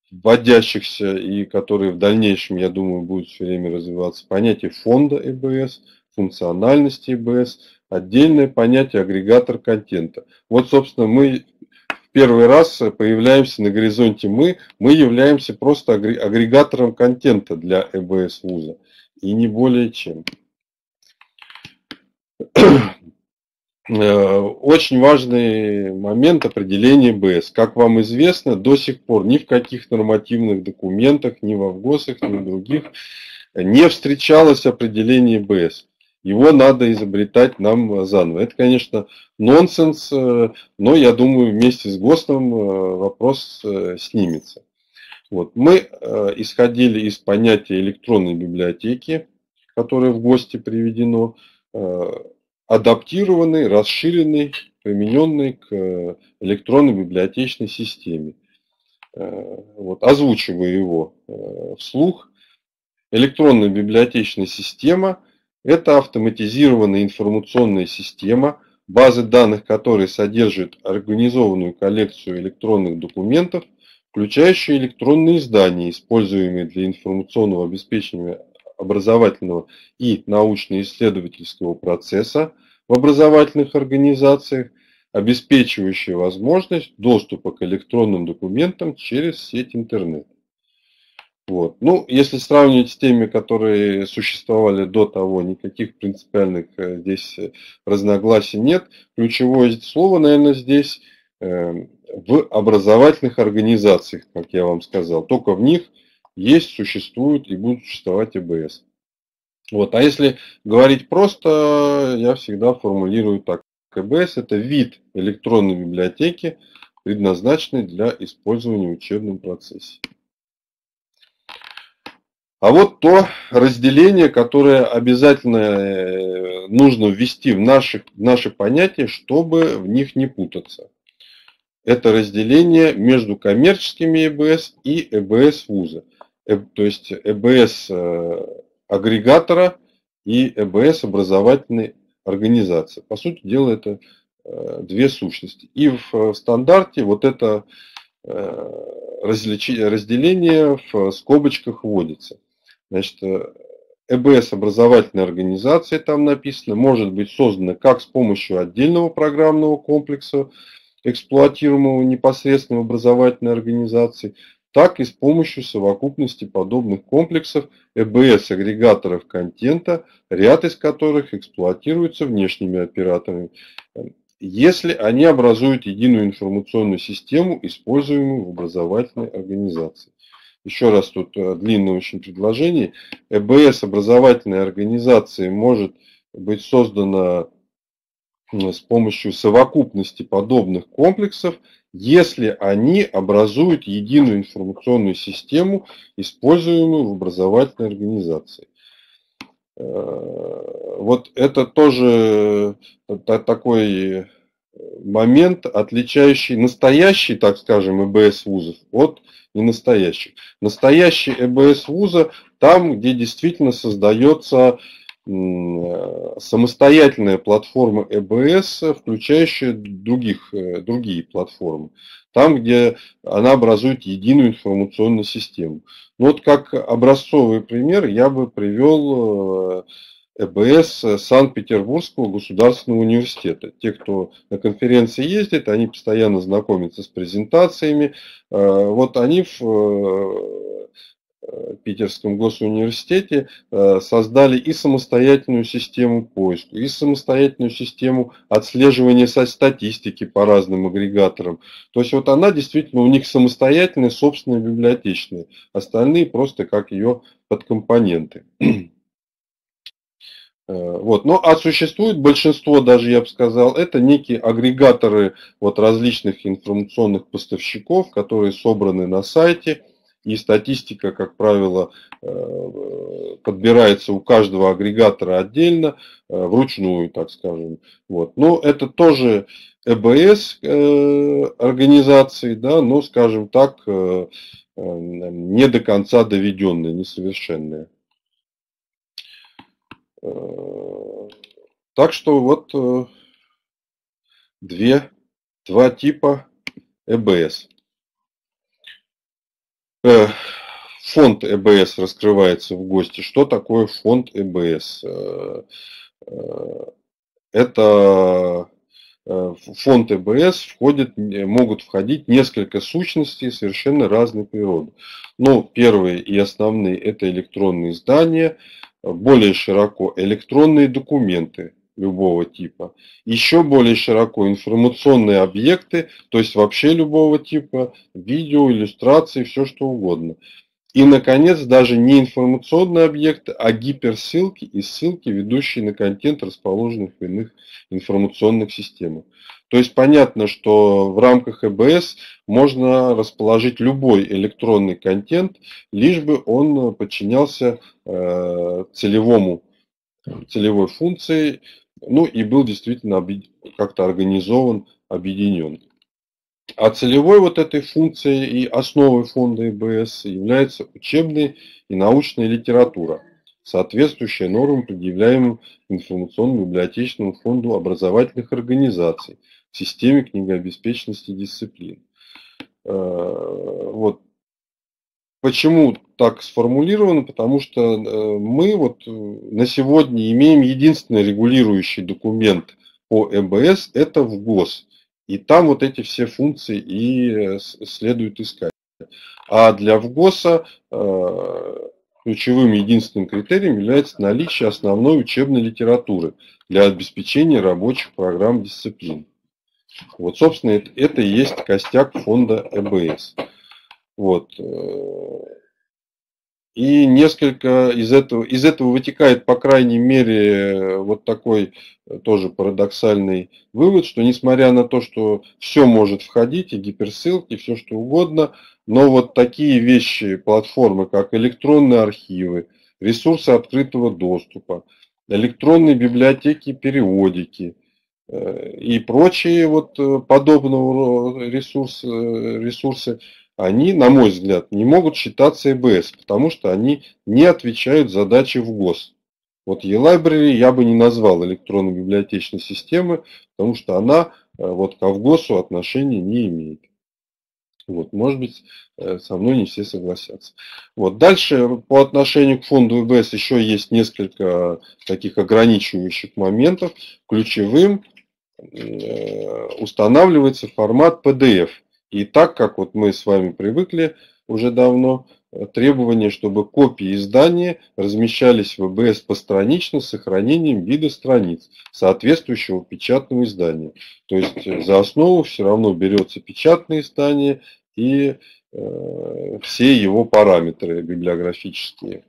вводящихся и которые в дальнейшем, я думаю, будут все время развиваться, понятие фонда ЭБС, функциональности ЭБС, отдельное понятие агрегатор контента. Вот, собственно, мы первый раз появляемся на горизонте мы, мы являемся просто агрегатором контента для ЭБС вуза. И не более чем. Э, очень важный момент определения БС. Как вам известно, до сих пор ни в каких нормативных документах, ни в ВГОСах, ни в других не встречалось определение БС. Его надо изобретать нам заново. Это, конечно, нонсенс, э, но я думаю, вместе с ГОСТом э, вопрос снимется. Вот. Мы исходили из понятия электронной библиотеки, которое в ГОСТе приведено, адаптированный, расширенный, примененный к э, электронной библиотечной системе. Э, вот, озвучиваю его э, вслух. Электронная библиотечная система – это автоматизированная информационная система, базы данных которой содержат организованную коллекцию электронных документов, включающие электронные издания, используемые для информационного обеспечения образовательного и научно-исследовательского процесса в образовательных организациях, обеспечивающие возможность доступа к электронным документам через сеть интернет. Вот. Ну, если сравнивать с теми, которые существовали до того, никаких принципиальных э, здесь разногласий нет. Ключевое слово, наверное, здесь э, в образовательных организациях, как я вам сказал. Только в них есть, существуют и будут существовать ЭБС. Вот. А если говорить просто, я всегда формулирую так. КБС – это вид электронной библиотеки, предназначенный для использования в учебном процессе. А вот то разделение, которое обязательно э, нужно ввести в наши, в наши понятия, чтобы в них не путаться. Это разделение между коммерческими ЭБС и ЭБС вуза. Э, то есть ЭБС э, агрегатора и ЭБС образовательной организации. По сути дела, это э, две сущности. И в стандарте вот это разделение в скобочках вводится. Значит, ЭБС образовательной организации там написано, может быть создана как с помощью отдельного программного комплекса, эксплуатируемого непосредственно в образовательной организации, так и с помощью совокупности подобных комплексов EBS-агрегаторов контента, ряд из которых эксплуатируется внешними операторами, если они образуют единую информационную систему, используемую в образовательной организации. Еще раз тут э, длинное очень предложение. EBS образовательной организации может быть создана с помощью совокупности подобных комплексов, если они образуют единую информационную систему, используемую в образовательной организации. Э, вот это тоже э, такой момент, отличающий настоящий, так скажем, ЭБС вузов от ненастоящих. Настоящий ЭБС вуза там, где действительно создается самостоятельная платформа ЭБС, включающая других, э, другие платформы. Там, где она образует единую информационную систему. Ну, вот как образцовый пример я бы привел э, ЭБС Санкт-Петербургского государственного университета. Те, кто на конференции ездит, они постоянно знакомятся с презентациями. Э, вот они в Питерском госуниверситете э, создали и самостоятельную систему поиска, и самостоятельную систему отслеживания статистики по разным агрегаторам. То есть вот она действительно у них самостоятельная, собственная, библиотечная. Остальные просто как ее подкомпоненты. Э, вот. Ну, а существует большинство, даже я бы сказал, это некие агрегаторы вот различных информационных поставщиков, которые собраны на сайте, и статистика, как правило, э, подбирается у каждого агрегатора отдельно, э, вручную, так скажем. Вот. Но это тоже ЭБС э, организации, да, но, скажем так, не до конца доведенные, несовершенные. Так что вот две, два типа ЭБС. Э, фонд ЭБС раскрывается в гости. Что такое фонд ЭБС? Э, э, это фонд ЭБС входит, могут входить несколько сущностей совершенно разной природы. Но первые и основные это электронные издания, более широко электронные документы, любого типа. Еще более широко информационные объекты, то есть вообще любого типа, видео, иллюстрации, все что угодно. И, наконец, даже не информационные объекты, а гиперссылки и ссылки, ведущие на контент, расположенных в иных информационных системах. То есть понятно, что в рамках ЭБС можно расположить любой электронный контент, лишь бы он подчинялся э, целевому целевой функции ну и был действительно как-то организован, объединен. А целевой вот этой функцией и основой фонда ИБС является учебная и научная литература, соответствующая нормам, предъявляемым информационно-библиотечному фонду образовательных организаций в системе книгообеспеченности дисциплин. Э, вот Почему так сформулировано? Потому что э, мы вот э, на сегодня имеем единственный регулирующий документ по МБС, это в ГОС. И там вот эти все функции и э, следует искать. А для ВГОСа ключевым единственным критерием является наличие основной учебной литературы для обеспечения рабочих программ дисциплин. Вот, собственно, это, это и есть костяк фонда ЭБС. Вот. Э, и несколько из этого, из этого вытекает, по крайней мере, вот такой э, тоже парадоксальный вывод, что несмотря на то, что все может входить, и гиперссылки, и все что угодно, но вот такие вещи, платформы, как электронные архивы, ресурсы открытого доступа, электронные библиотеки, периодики э, и прочие вот подобного ресурса, ресурсы они, на мой взгляд, не могут считаться ЭБС, потому что они не отвечают задаче в ГОС. Вот e-library я бы не назвал электронной библиотечной системы, потому что она э, вот к ВГОСу отношения не имеет. Вот, может быть, э, со мной не все согласятся. Вот. Дальше по отношению к фонду ВБС еще есть несколько таких ограничивающих моментов. Ключевым э, устанавливается формат PDF. И так как вот мы с вами привыкли, уже давно требование, чтобы копии издания размещались в ВБС постранично с сохранением вида страниц соответствующего печатного издания. То есть э, за основу все равно берется печатное издание и э, все его параметры библиографические.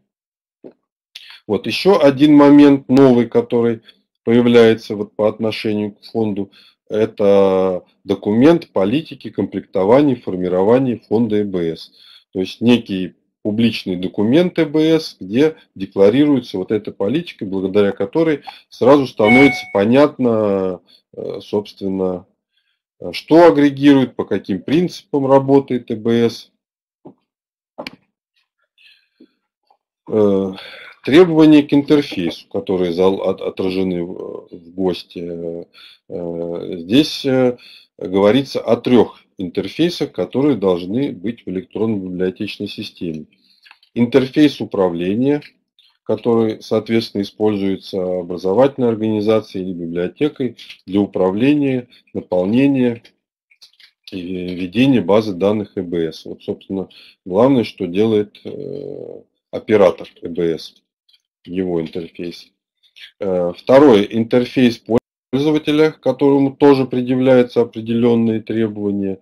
Вот еще один момент новый, который появляется вот по отношению к фонду, это документ политики комплектования и формирования фонда ЭБС. То есть некий публичный документ ЭБС, где декларируется вот эта политика, благодаря которой сразу становится понятно, э, собственно, что агрегирует, по каким принципам работает ЭБС. Э, требования к интерфейсу, которые отражены в ГОСТе. Э, здесь говорится о трех интерфейсах, которые должны быть в электронной библиотечной системе. Интерфейс управления, который, соответственно, используется образовательной организацией или библиотекой для управления, наполнения и ведения базы данных ЭБС. Вот, собственно, главное, что делает э, оператор ЭБС, его интерфейс. Э, второй интерфейс пользователя, которому тоже предъявляются определенные требования,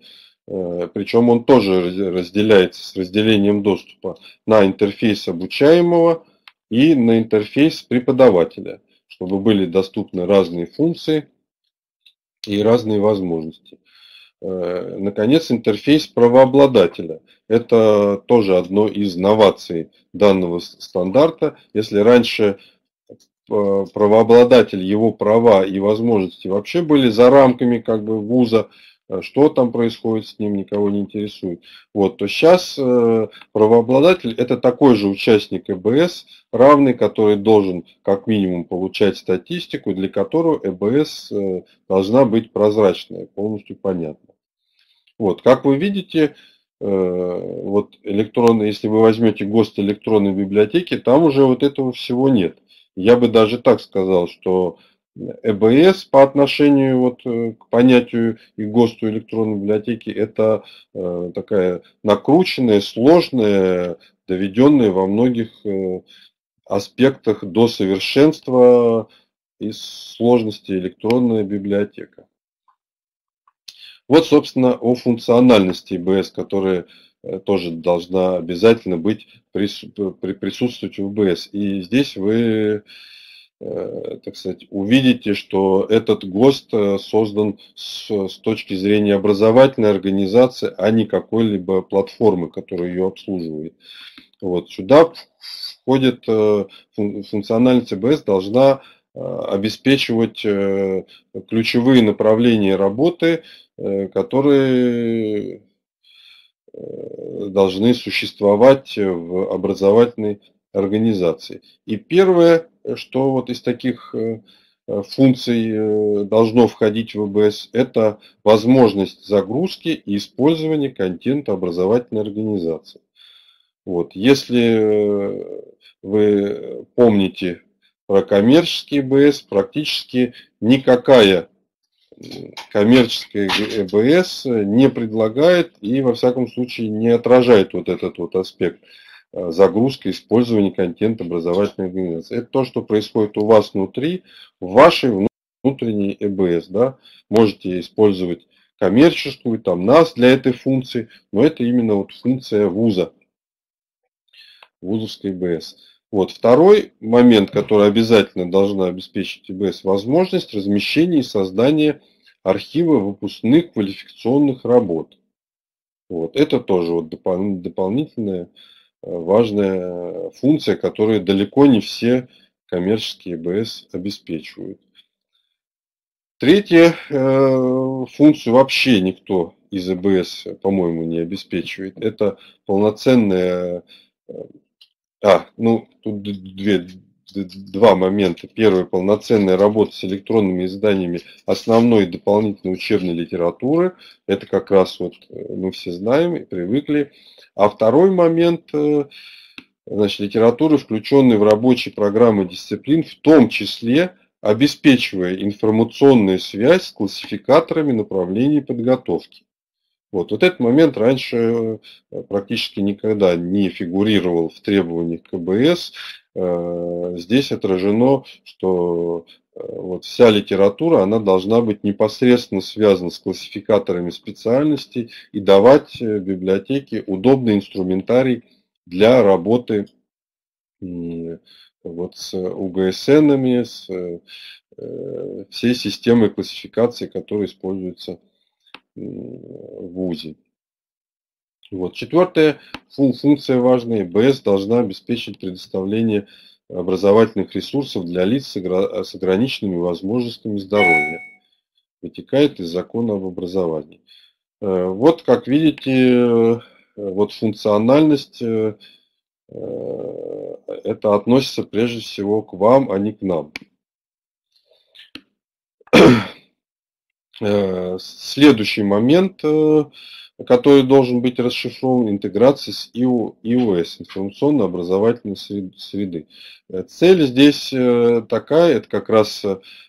э, причем он тоже разделяется с разделением доступа на интерфейс обучаемого и на интерфейс преподавателя, чтобы были доступны разные функции и разные возможности. Э, наконец, интерфейс правообладателя. Это тоже одно из новаций данного стандарта. Если раньше Э, правообладатель, его права и возможности вообще были за рамками как бы вуза, э, что там происходит с ним, никого не интересует. Вот, то сейчас правообладатель это такой же участник ЭБС, равный, который должен как минимум получать статистику, для которого ЭБС должна быть прозрачная, полностью понятна. Вот, как вы видите, э, вот электронные, если вы возьмете ГОСТ электронной библиотеки, там уже вот этого всего нет. Я бы даже так сказал, что ЭБС по отношению вот э, к понятию и ГОСТу электронной библиотеки это э, такая накрученная, сложная, доведенная во многих э, аспектах до совершенства и сложности электронная библиотека. Вот, собственно, о функциональности ЭБС, которая Э, тоже должна обязательно быть присутствовать в УБС. И здесь вы, э, так сказать, увидите, что этот ГОСТ э, создан с, с точки зрения образовательной организации, а не какой-либо платформы, которая ее обслуживает. Вот. Сюда входит функциональность ЭБС должна обеспечивать ключевые направления работы, которые Э, должны существовать в образовательной организации. И первое, что вот из таких э, функций э, должно входить в ВБС, это возможность загрузки и использования контента образовательной организации. Вот. Если вы помните про коммерческий БС, практически никакая коммерческая ЭБС не предлагает и, во всяком случае, не отражает вот этот вот аспект э, загрузки, использования контента образовательной организации. Это то, что происходит у вас внутри, в вашей внутренней ЭБС. Да? Можете использовать коммерческую, там нас для этой функции, но это именно вот функция вуза, вузовской ЭБС. Вот. Второй момент, который обязательно должна обеспечить ИБС, возможность размещения и создания архива выпускных квалификационных работ. Вот. Это тоже вот допол- дополнительная э, важная функция, которую далеко не все коммерческие ИБС обеспечивают. Третья э, функцию вообще никто из ИБС, по-моему, не обеспечивает. Это полноценная э, а, ну, тут две, два момента. Первый, полноценная работа с электронными изданиями основной и дополнительной учебной литературы. Это как раз вот э, мы все знаем и привыкли. А второй момент, э, значит, литературы, включенной в рабочие программы дисциплин, в том числе обеспечивая информационную связь с классификаторами направлений подготовки. Вот, вот этот момент раньше э, практически никогда не фигурировал в требованиях КБС. Э, здесь отражено, что э, вот вся литература, она должна быть непосредственно связана с классификаторами специальностей и давать библиотеке удобный инструментарий для работы вот с УГСНами, с всей системой классификации, которая используется в ВУЗе. Вот. Четвертая функция важная. БС должна обеспечить предоставление образовательных ресурсов для лиц с ограниченными возможностями здоровья. Вытекает из закона об образовании. Э, вот, как видите, э, вот функциональность, э, это относится прежде всего к вам, а не к нам. Э, следующий момент, э, который должен быть расшифрован, интеграция с ИОС, информационно-образовательной среды. Э, цель здесь такая, это как раз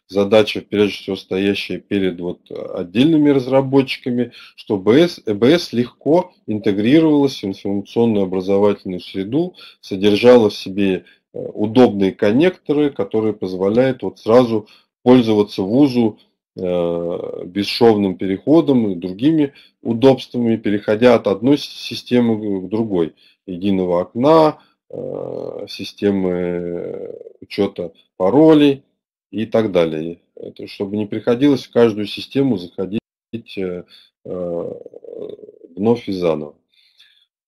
задача, прежде всего, стоящая перед вот отдельными разработчиками, чтобы ЭБС, легко интегрировалась в информационную образовательную среду, содержала в себе удобные коннекторы, которые позволяют вот сразу пользоваться вузу бесшовным переходом и другими удобствами, переходя от одной системы к другой. Единого окна, э, системы учета паролей и так далее. Это, чтобы не приходилось в каждую систему заходить э, вновь и заново.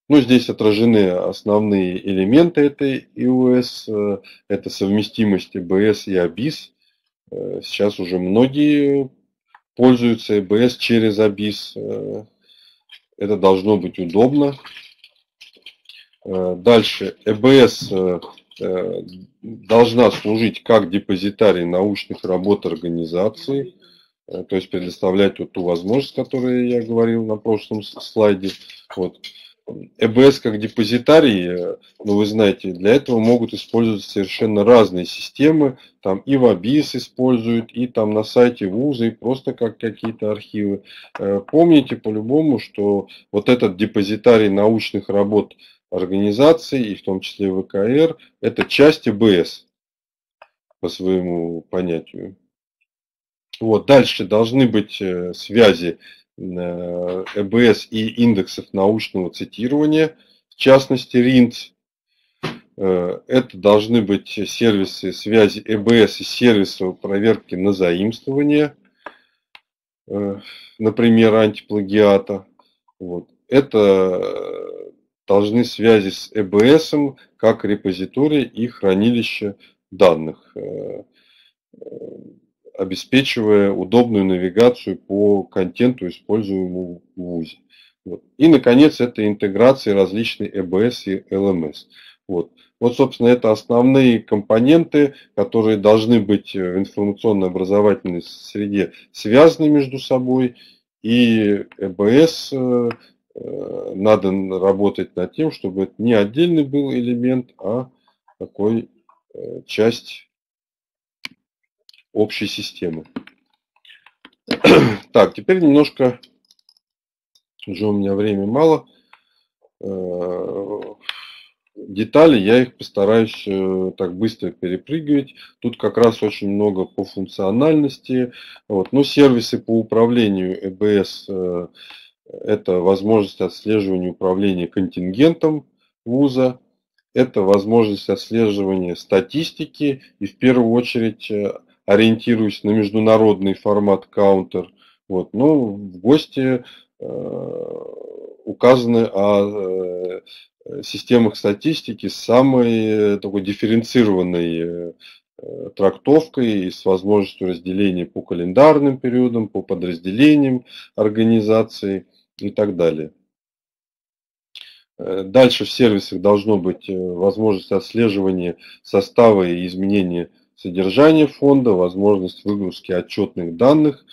Ну, здесь отражены основные элементы этой iOS. Это совместимость EBS и ABIS. Э, сейчас уже многие пользуются EBS через ABIS. Э, это должно быть удобно. Э, дальше EBS должна служить как депозитарий научных работ организации, то есть предоставлять вот ту возможность, которую я говорил на прошлом слайде. Вот. EBS как депозитарий, э, ну вы знаете, для этого могут использоваться совершенно разные системы. Там и в ABIS используют, и там на сайте вуза, и просто как какие-то архивы. Э, помните по-любому, что вот этот депозитарий научных работ организации, и в том числе ВКР, это часть EBS по своему понятию. Вот, дальше должны быть э, связи ЭБС и индексов научного цитирования, в частности РИНЦ. Э, это должны быть сервисы связи ЭБС и сервисы проверки на заимствование, э, например, антиплагиата. Вот. Это должны связи с ЭБС как репозиторий и хранилище данных обеспечивая удобную навигацию по контенту, используемому в ВУЗе. Вот. И, наконец, это интеграция различных EBS и LMS. Вот. вот, собственно, это основные компоненты, которые должны быть в информационно-образовательной среде связаны между собой. И EBS э, э, надо работать над тем, чтобы это не отдельный был элемент, а такой э, часть общей системы. Так, теперь немножко, уже у меня времени мало, э, детали, я их постараюсь э, так быстро перепрыгивать. Тут как раз очень много по функциональности. Вот. Но сервисы по управлению EBS э, это возможность отслеживания управления контингентом вуза, это возможность отслеживания статистики и в первую очередь ориентируюсь на международный формат каунтер. Вот. Но в гости э, указаны о э, системах статистики с самой такой дифференцированной э, трактовкой и с возможностью разделения по календарным периодам, по подразделениям организации и так далее. Дальше в сервисах должно быть возможность отслеживания состава и изменения содержание фонда, возможность выгрузки отчетных данных,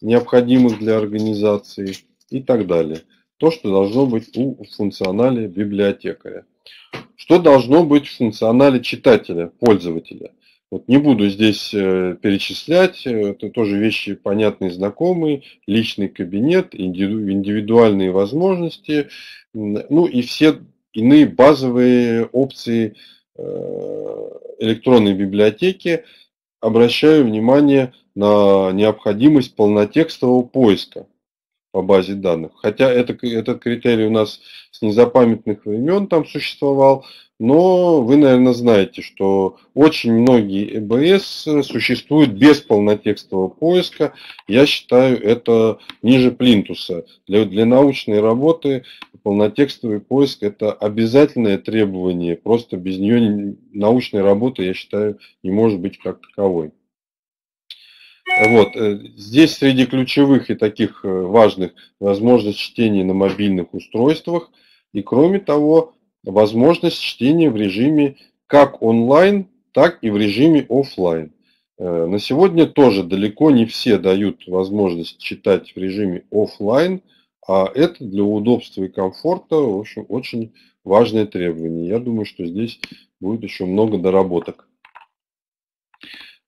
необходимых для организации и так далее. То, что должно быть у функционале библиотекаря. Что должно быть в функционале читателя, пользователя? Вот не буду здесь э, перечислять, это тоже вещи понятные, знакомые, личный кабинет, индивидуальные возможности, ну и все иные базовые опции э, электронной библиотеки. Обращаю внимание на необходимость полнотекстового поиска по базе данных. Хотя это, этот критерий у нас с незапамятных времен там существовал, но вы, наверное, знаете, что очень многие EBS существуют без полнотекстового поиска. Я считаю, это ниже плинтуса. Для, для научной работы полнотекстовый поиск – это обязательное требование. Просто без нее научной работы, я считаю, не может быть как таковой. Вот. Э, здесь среди ключевых и таких э, важных возможность чтения на мобильных устройствах. И кроме того, возможность чтения в режиме как онлайн, так и в режиме офлайн. Э, на сегодня тоже далеко не все дают возможность читать в режиме офлайн, а это для удобства и комфорта в общем, очень важное требование. Я думаю, что здесь будет еще много доработок.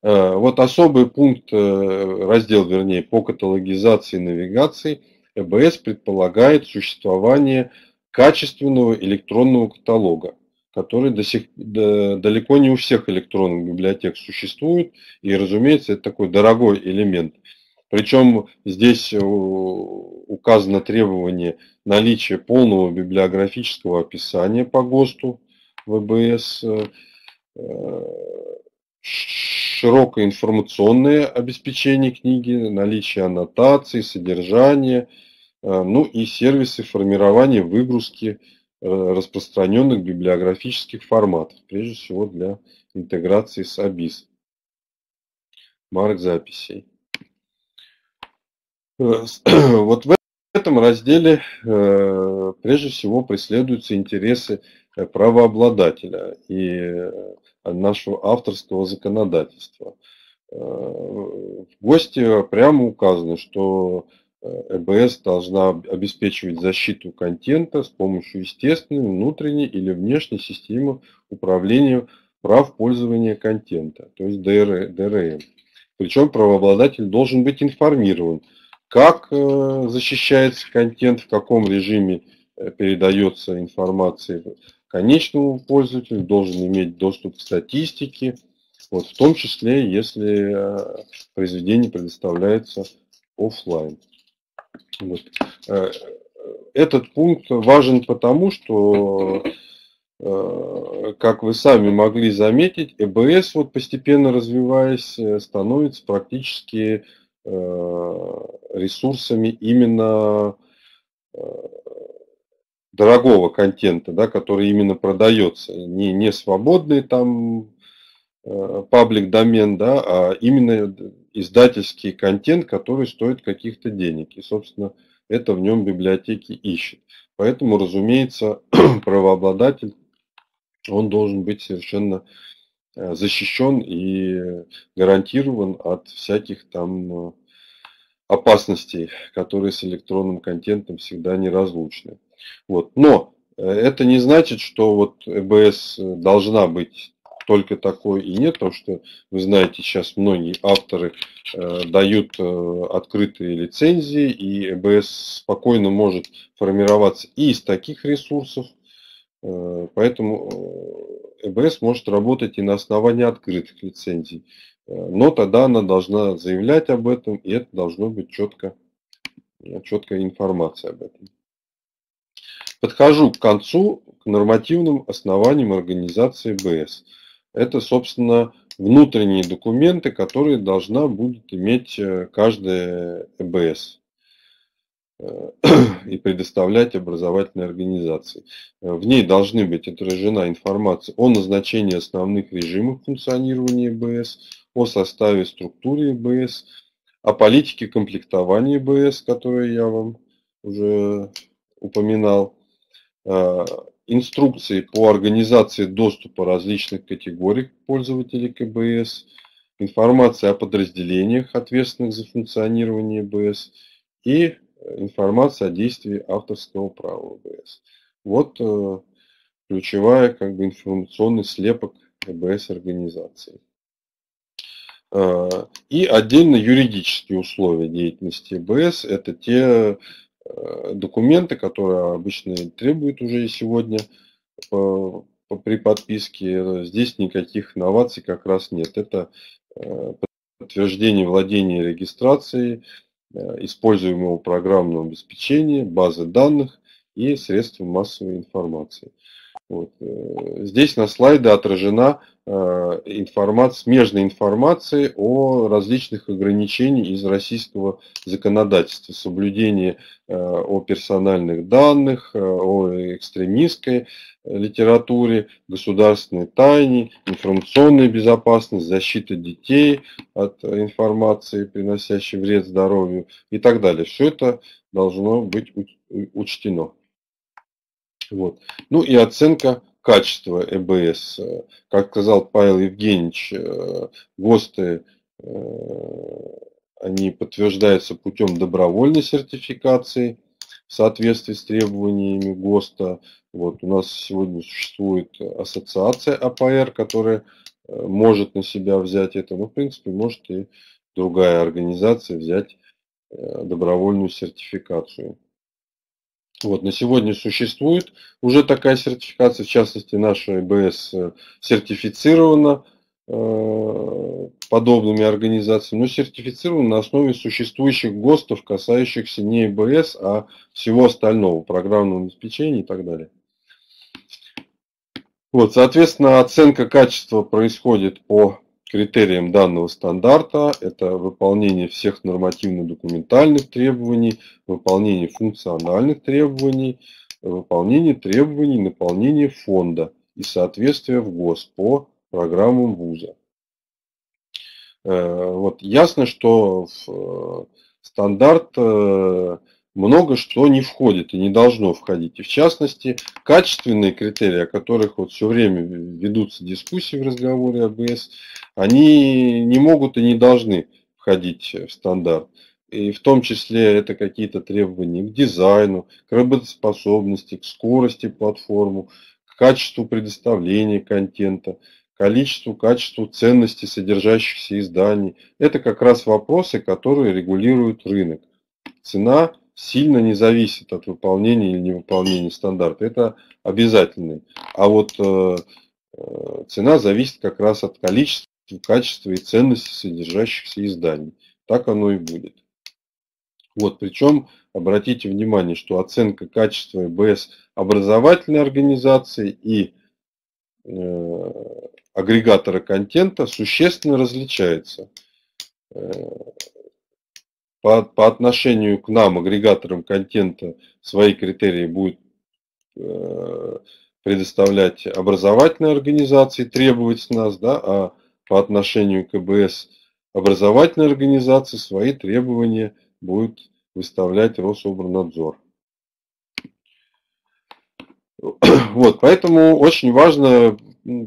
Э, вот особый пункт, э, раздел, вернее, по каталогизации и навигации ЭБС предполагает существование качественного электронного каталога, который до сих, до, далеко не у всех электронных библиотек существует, и, разумеется, это такой дорогой элемент. Причем здесь э, указано требование наличия полного библиографического описания по ГОСТу ВБС, э, широкое информационное обеспечение книги, наличие аннотаций, содержания, Э, ну и сервисы формирования выгрузки э, распространенных библиографических форматов, прежде всего для интеграции с ABIS, марк записей. Э, вот в этом разделе прежде всего преследуются интересы правообладателя и нашего авторского законодательства. В гости прямо указано, что ЭБС должна обеспечивать защиту контента с помощью естественной, внутренней или внешней системы управления прав пользования контента, то есть ДРМ. Причем правообладатель должен быть информирован, как э, защищается контент, в каком режиме э, передается информация конечному пользователю, должен иметь доступ к статистике, вот, в том числе, если э, произведение предоставляется офлайн. Вот. Этот пункт важен потому, что, как вы сами могли заметить, ЭБС, вот постепенно развиваясь, становится практически ресурсами именно дорогого контента, да, который именно продается, не, не свободный там паблик домен, да, а именно издательский контент, который стоит каких-то денег. И, собственно, это в нем библиотеки ищет. Поэтому, разумеется, правообладатель, он должен быть совершенно э, защищен и гарантирован от всяких там э, опасностей, которые с электронным контентом всегда неразлучны. Вот. Но э, это не значит, что вот ЭБС должна быть только такой и нет, потому что вы знаете, сейчас многие авторы э, дают э, открытые лицензии, и ЭБС спокойно может формироваться и из таких ресурсов, э, поэтому ЭБС может работать и на основании открытых лицензий. Э, но тогда она должна заявлять об этом, и это должно быть четко, четкая информация об этом. Подхожу к концу, к нормативным основаниям организации БС. Это, собственно, внутренние документы, которые должна будет иметь э, каждая ЭБС э, и предоставлять образовательной организации. Э, в ней должны быть отражена информация о назначении основных режимов функционирования ЭБС, о составе структуре ЭБС, о политике комплектования ЭБС, которую я вам уже упоминал, инструкции по организации доступа различных категорий пользователей КБС, информация о подразделениях, ответственных за функционирование БС, и э, информация о действии авторского права БС. Вот э, ключевая как бы информационный слепок ЭБС организации. И отдельно юридические условия деятельности ЭБС – это те документы, которые обычно требуют уже и сегодня при подписке. Здесь никаких инноваций как раз нет. Это подтверждение владения регистрацией, используемого программного обеспечения, базы данных и средства массовой информации. Вот. Э, здесь на слайде отражена э, информация, смежная информация о различных ограничениях из российского законодательства, соблюдение э, о персональных данных, о экстремистской литературе, государственной тайне, информационной безопасности, защита детей от информации, приносящей вред здоровью и так далее. Все это должно быть учтено. Вот. Ну и оценка качества ЭБС. Как сказал Павел Евгеньевич, э, ГОСТы э, они подтверждаются путем добровольной сертификации в соответствии с требованиями ГОСТа. Вот у нас сегодня существует ассоциация АПР, которая э, может на себя взять это. Но, в принципе, может и другая организация взять добровольную сертификацию. Вот, на сегодня существует уже такая сертификация, в частности, наша ИБС э, сертифицирована э, подобными организациями, но сертифицирована на основе существующих ГОСТов, касающихся не ИБС, а всего остального, программного обеспечения и так далее. Вот, соответственно, оценка качества происходит по критериям данного стандарта это выполнение всех нормативно-документальных требований, выполнение функциональных требований, выполнение требований наполнения фонда и соответствие в ГОС по программам вуза. Э, вот ясно, что э, стандарт э, много что не входит и не должно входить. И в частности, качественные критерии, о которых вот все время ведутся дискуссии в разговоре АБС, они не могут и не должны входить в стандарт. И в том числе это какие-то требования к дизайну, к работоспособности, к скорости платформы, к качеству предоставления контента, количеству, качеству ценности содержащихся изданий. Это как раз вопросы, которые регулируют рынок. Цена сильно не зависит от выполнения или невыполнения стандарта. Это обязательный. А вот э, э, цена зависит как раз от количества, качества и ценности содержащихся изданий. Так оно и будет. Вот, причем обратите внимание, что оценка качества ЭБС образовательной организации и э, агрегатора контента существенно различается. По, по отношению к нам, агрегаторам контента, свои критерии будет э, предоставлять образовательные организации, требовать с нас, да, а по отношению к КБС образовательные организации свои требования будет выставлять Рособорнадзор. Вот, поэтому очень важно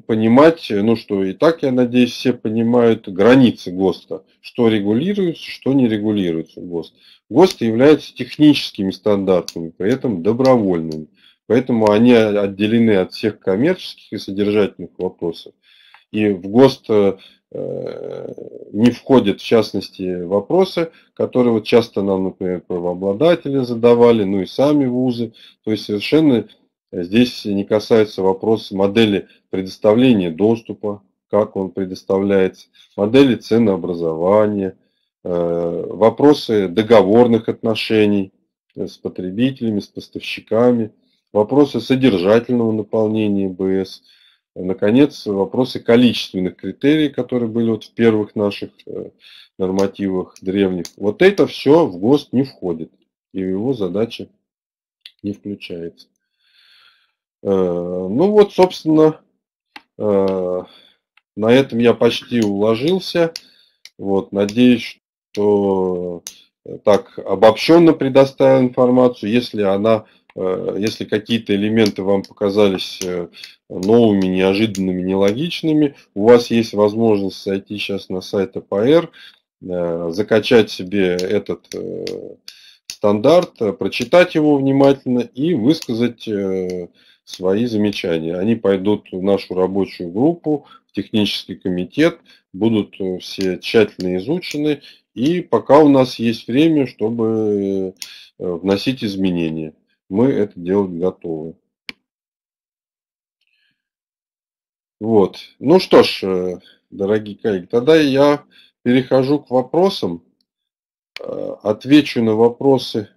понимать, ну что и так, я надеюсь, все понимают границы ГОСТа, что регулируется, что не регулируется ГОСТ. ГОСТ являются техническими стандартами, при этом добровольными. Поэтому они отделены от всех коммерческих и содержательных вопросов. И в ГОСТ э, не входят, в частности, вопросы, которые вот часто нам, например, правообладатели задавали, ну и сами вузы. То есть совершенно Здесь не касается вопроса модели предоставления доступа, как он предоставляется, модели ценообразования, э, вопросы договорных отношений с потребителями, с поставщиками, вопросы содержательного наполнения БС, наконец, вопросы количественных критериев, которые были вот в первых наших э, нормативах древних. Вот это все в ГОСТ не входит, и в его задачи не включается. Э, ну вот, собственно, э, на этом я почти уложился. Вот, надеюсь, что так обобщенно предоставил информацию. Если она, э, если какие-то элементы вам показались новыми, неожиданными, нелогичными, у вас есть возможность зайти сейчас на сайт АПР, закачать себе этот стандарт, прочитать его внимательно и высказать свои замечания. Они пойдут в нашу рабочую группу, в технический комитет, будут все тщательно изучены, и пока у нас есть время, чтобы вносить изменения, мы это делать готовы. Вот. Ну что ж, дорогие коллеги, тогда я перехожу к вопросам, отвечу на вопросы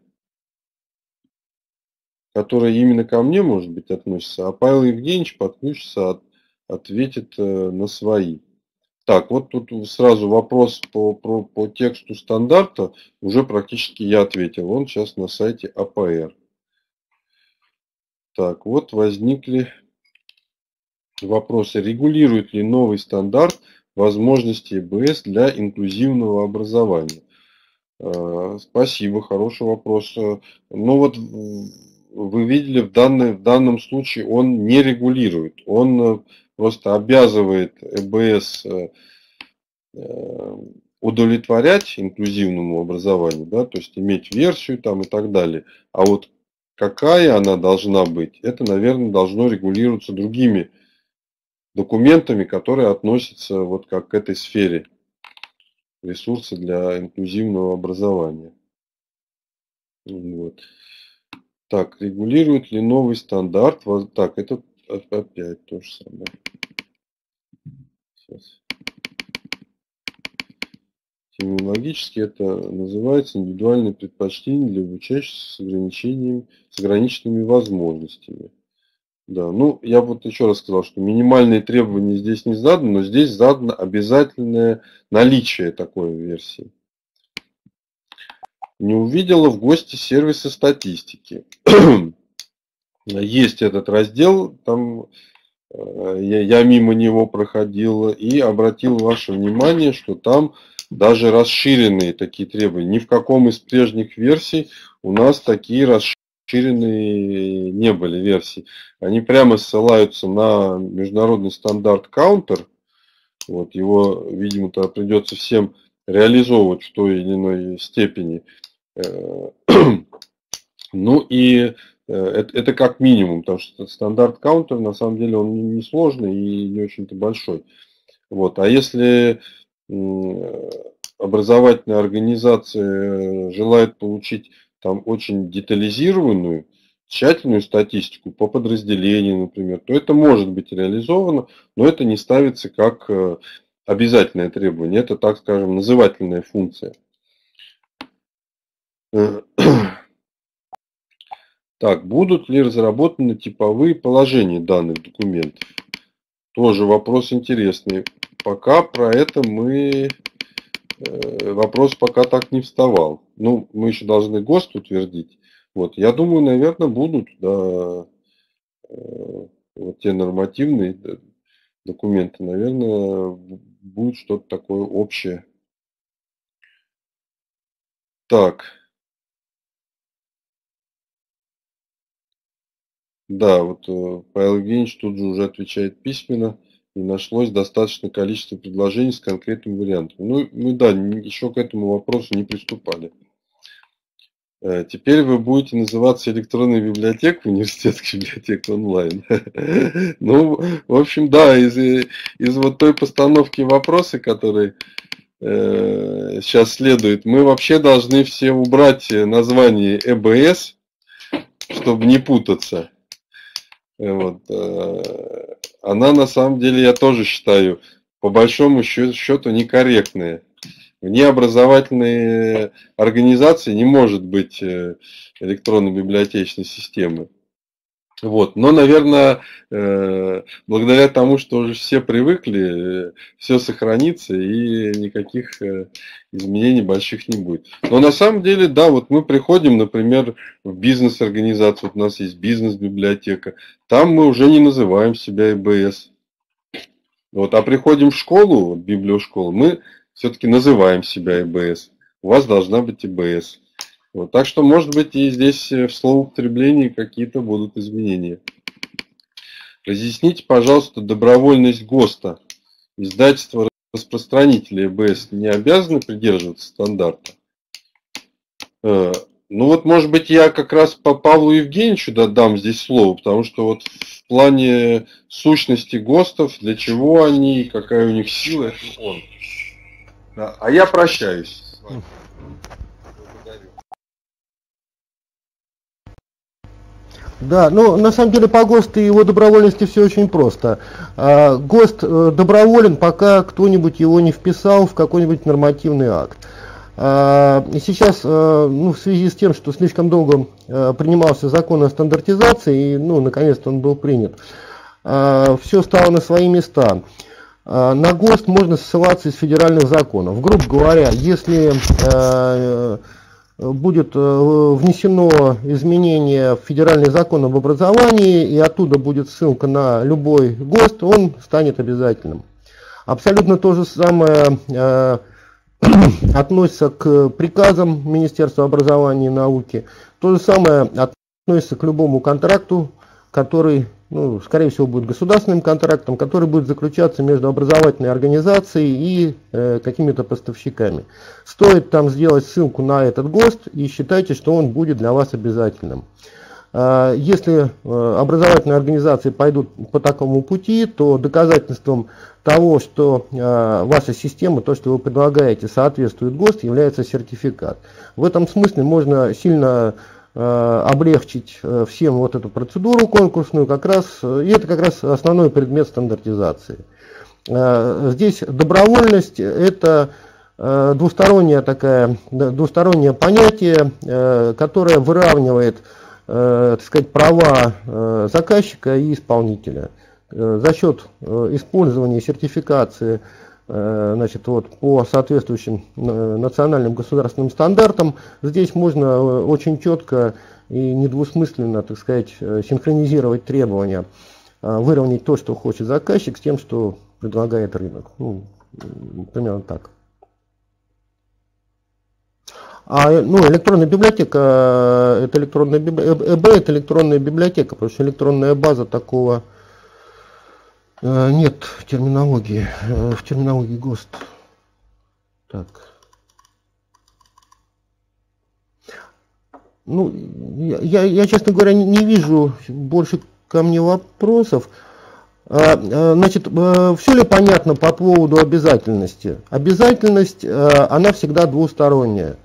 которые именно ко мне, может быть, относятся, а Павел Евгеньевич подключится, от, ответит э, на свои. Так, вот тут сразу вопрос по, по, по тексту стандарта, уже практически я ответил, он сейчас на сайте АПР. Так, вот возникли вопросы, регулирует ли новый стандарт возможности ЕБС для инклюзивного образования? Э, спасибо, хороший вопрос. Э, ну вот вы видели, в, данной, в данном случае он не регулирует. Он э, просто обязывает ЭБС э, э, удовлетворять инклюзивному образованию, да, то есть иметь версию там и так далее. А вот какая она должна быть, это, наверное, должно регулироваться другими документами, которые относятся вот как к этой сфере ресурсы для инклюзивного образования. Вот. Так, регулирует ли новый стандарт? Так, это опять то же самое. Сейчас. Терминологически это называется индивидуальные предпочтения для обучающихся с ограничениями, с ограниченными возможностями. Да, ну я вот еще раз сказал, что минимальные требования здесь не заданы, но здесь задано обязательное наличие такой версии не увидела в гости сервиса статистики. Есть этот раздел, там э, я, я мимо него проходил и обратил ваше внимание, что там даже расширенные такие требования. Ни в каком из прежних версий у нас такие расширенные не были версии. Они прямо ссылаются на международный стандарт Counter. Вот его, видимо-то придется всем реализовывать в той или иной степени. Э, ну и э, это, это как минимум, потому что стандарт каунтер на самом деле он не сложный и не очень-то большой. Вот. А если образовательная организация желает получить там очень детализированную, тщательную статистику по подразделению, например, то это может быть реализовано, но это не ставится как э, обязательное требование. Это, так скажем, назывательная функция. Так, будут ли разработаны типовые положения данных документов? Тоже вопрос интересный. Пока про это мы... Э, вопрос пока так не вставал. Ну, мы еще должны ГОСТ утвердить. Вот, я думаю, наверное, будут, да, э, вот те нормативные документы, наверное, будет что-то такое общее. Так. Да, вот э, Павел Евгеньевич тут же уже отвечает письменно, и нашлось достаточное количество предложений с конкретным вариантом. Ну, мы, да, еще к этому вопросу не приступали. Э, теперь вы будете называться электронной библиотекой, университетская библиотека онлайн. Ну, в общем, да, из, из вот той постановки вопроса, который э, сейчас следует, мы вообще должны все убрать название ЭБС, чтобы не путаться. Вот. Э, она на самом деле, я тоже считаю, по большому счету некорректная. Вне образовательной организации не может быть э, электронно-библиотечной системы. Вот. Но, наверное, э, благодаря тому, что уже все привыкли, э, все сохранится и никаких э, изменений больших не будет. Но на самом деле, да, вот мы приходим, например, в бизнес-организацию, вот у нас есть бизнес-библиотека, там мы уже не называем себя ИБС. Вот, а приходим в школу, вот, библиошколу, мы все-таки называем себя ИБС. У вас должна быть ИБС. Вот, так что, может быть, и здесь э, в словоупотреблении какие-то будут изменения. Разъясните, пожалуйста, добровольность ГОСТа. Издательство распространителей ЭБС не обязаны придерживаться стандарта? Э, Ну вот, может быть, я как раз по Павлу Евгеньевичу додам здесь слово, потому что вот в плане сущности ГОСТов, для чего они, какая у них сила, это он. Да. А я прощаюсь с вами. Да, ну на самом деле по ГОСТу и его добровольности все очень просто. А, ГОСТ э, доброволен, пока кто-нибудь его не вписал в какой-нибудь нормативный акт. А, и сейчас, э, ну, в связи с тем, что слишком долго э, принимался закон о стандартизации, и, ну, наконец-то он был принят, все стало на свои места. На ГОСТ можно ссылаться из федеральных законов. Грубо говоря, если будет э, внесено изменение в федеральный закон об образовании, и оттуда будет ссылка на любой ГОСТ, он станет обязательным. Абсолютно то же самое э, относится к приказам Министерства образования и науки. То же самое относится к любому контракту, который ну, скорее всего, будет государственным контрактом, который будет заключаться между образовательной организацией и э, какими-то поставщиками. Стоит там сделать ссылку на этот ГОСТ и считайте, что он будет для вас обязательным. Э, если э, образовательные организации пойдут по такому пути, то доказательством того, что э, ваша система, то, что вы предлагаете, соответствует ГОСТ, является сертификат. В этом смысле можно сильно облегчить э, всем вот эту процедуру конкурсную, как раз, и это как раз основной предмет стандартизации. Э, здесь добровольность – это двустороннее, такое, двустороннее понятие, которое выравнивает так сказать, права заказчика и исполнителя. За счет использования сертификации Э, значит, вот, по соответствующим э, национальным государственным стандартам. Здесь можно э, очень четко и недвусмысленно, так сказать, синхронизировать требования, выровнять то, что хочет заказчик, с тем, что предлагает рынок. Ну, примерно так. А ну, электронная библиотека, это электронная библиотека, ЭБ это электронная библиотека, потому что электронная база такого Э, нет терминологии. Э, в терминологии ГОСТ. Так. Ну, я, я, честно говоря, не, вижу больше ко мне вопросов. А, э, значит, все ли понятно по поводу обязательности? Обязательность, она всегда двусторонняя.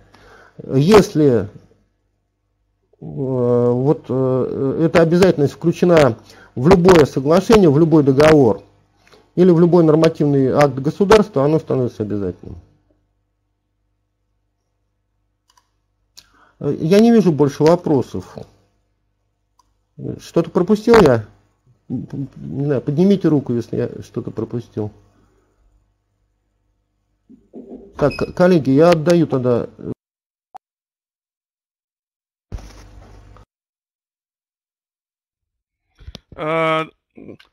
Если вот эта обязательность включена в любое соглашение, в любой договор или в любой нормативный акт государства, оно становится обязательным. Я не вижу больше вопросов. Что-то пропустил я? Не знаю, поднимите руку, если я что-то пропустил. Так, коллеги, я отдаю тогда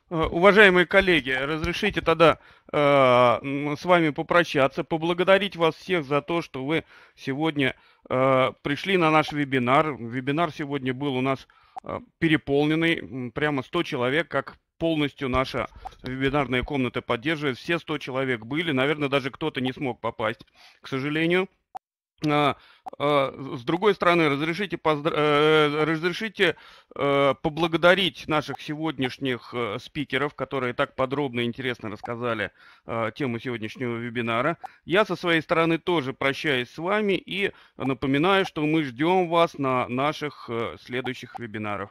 уважаемые коллеги, разрешите тогда э, с вами попрощаться, поблагодарить вас всех за то, что вы сегодня э, пришли на наш вебинар. Вебинар сегодня был у нас э, переполненный, прямо 100 человек, как полностью наша вебинарная комната поддерживает. Все 100 человек были, наверное, даже кто-то не смог попасть, к сожалению. А, а, с другой стороны, разрешите, поздра... Э, разрешите э, поблагодарить наших сегодняшних э, спикеров, которые так подробно и интересно рассказали тему сегодняшнего вебинара. Я со своей стороны тоже прощаюсь с вами и напоминаю, что мы ждем вас на наших следующих вебинарах.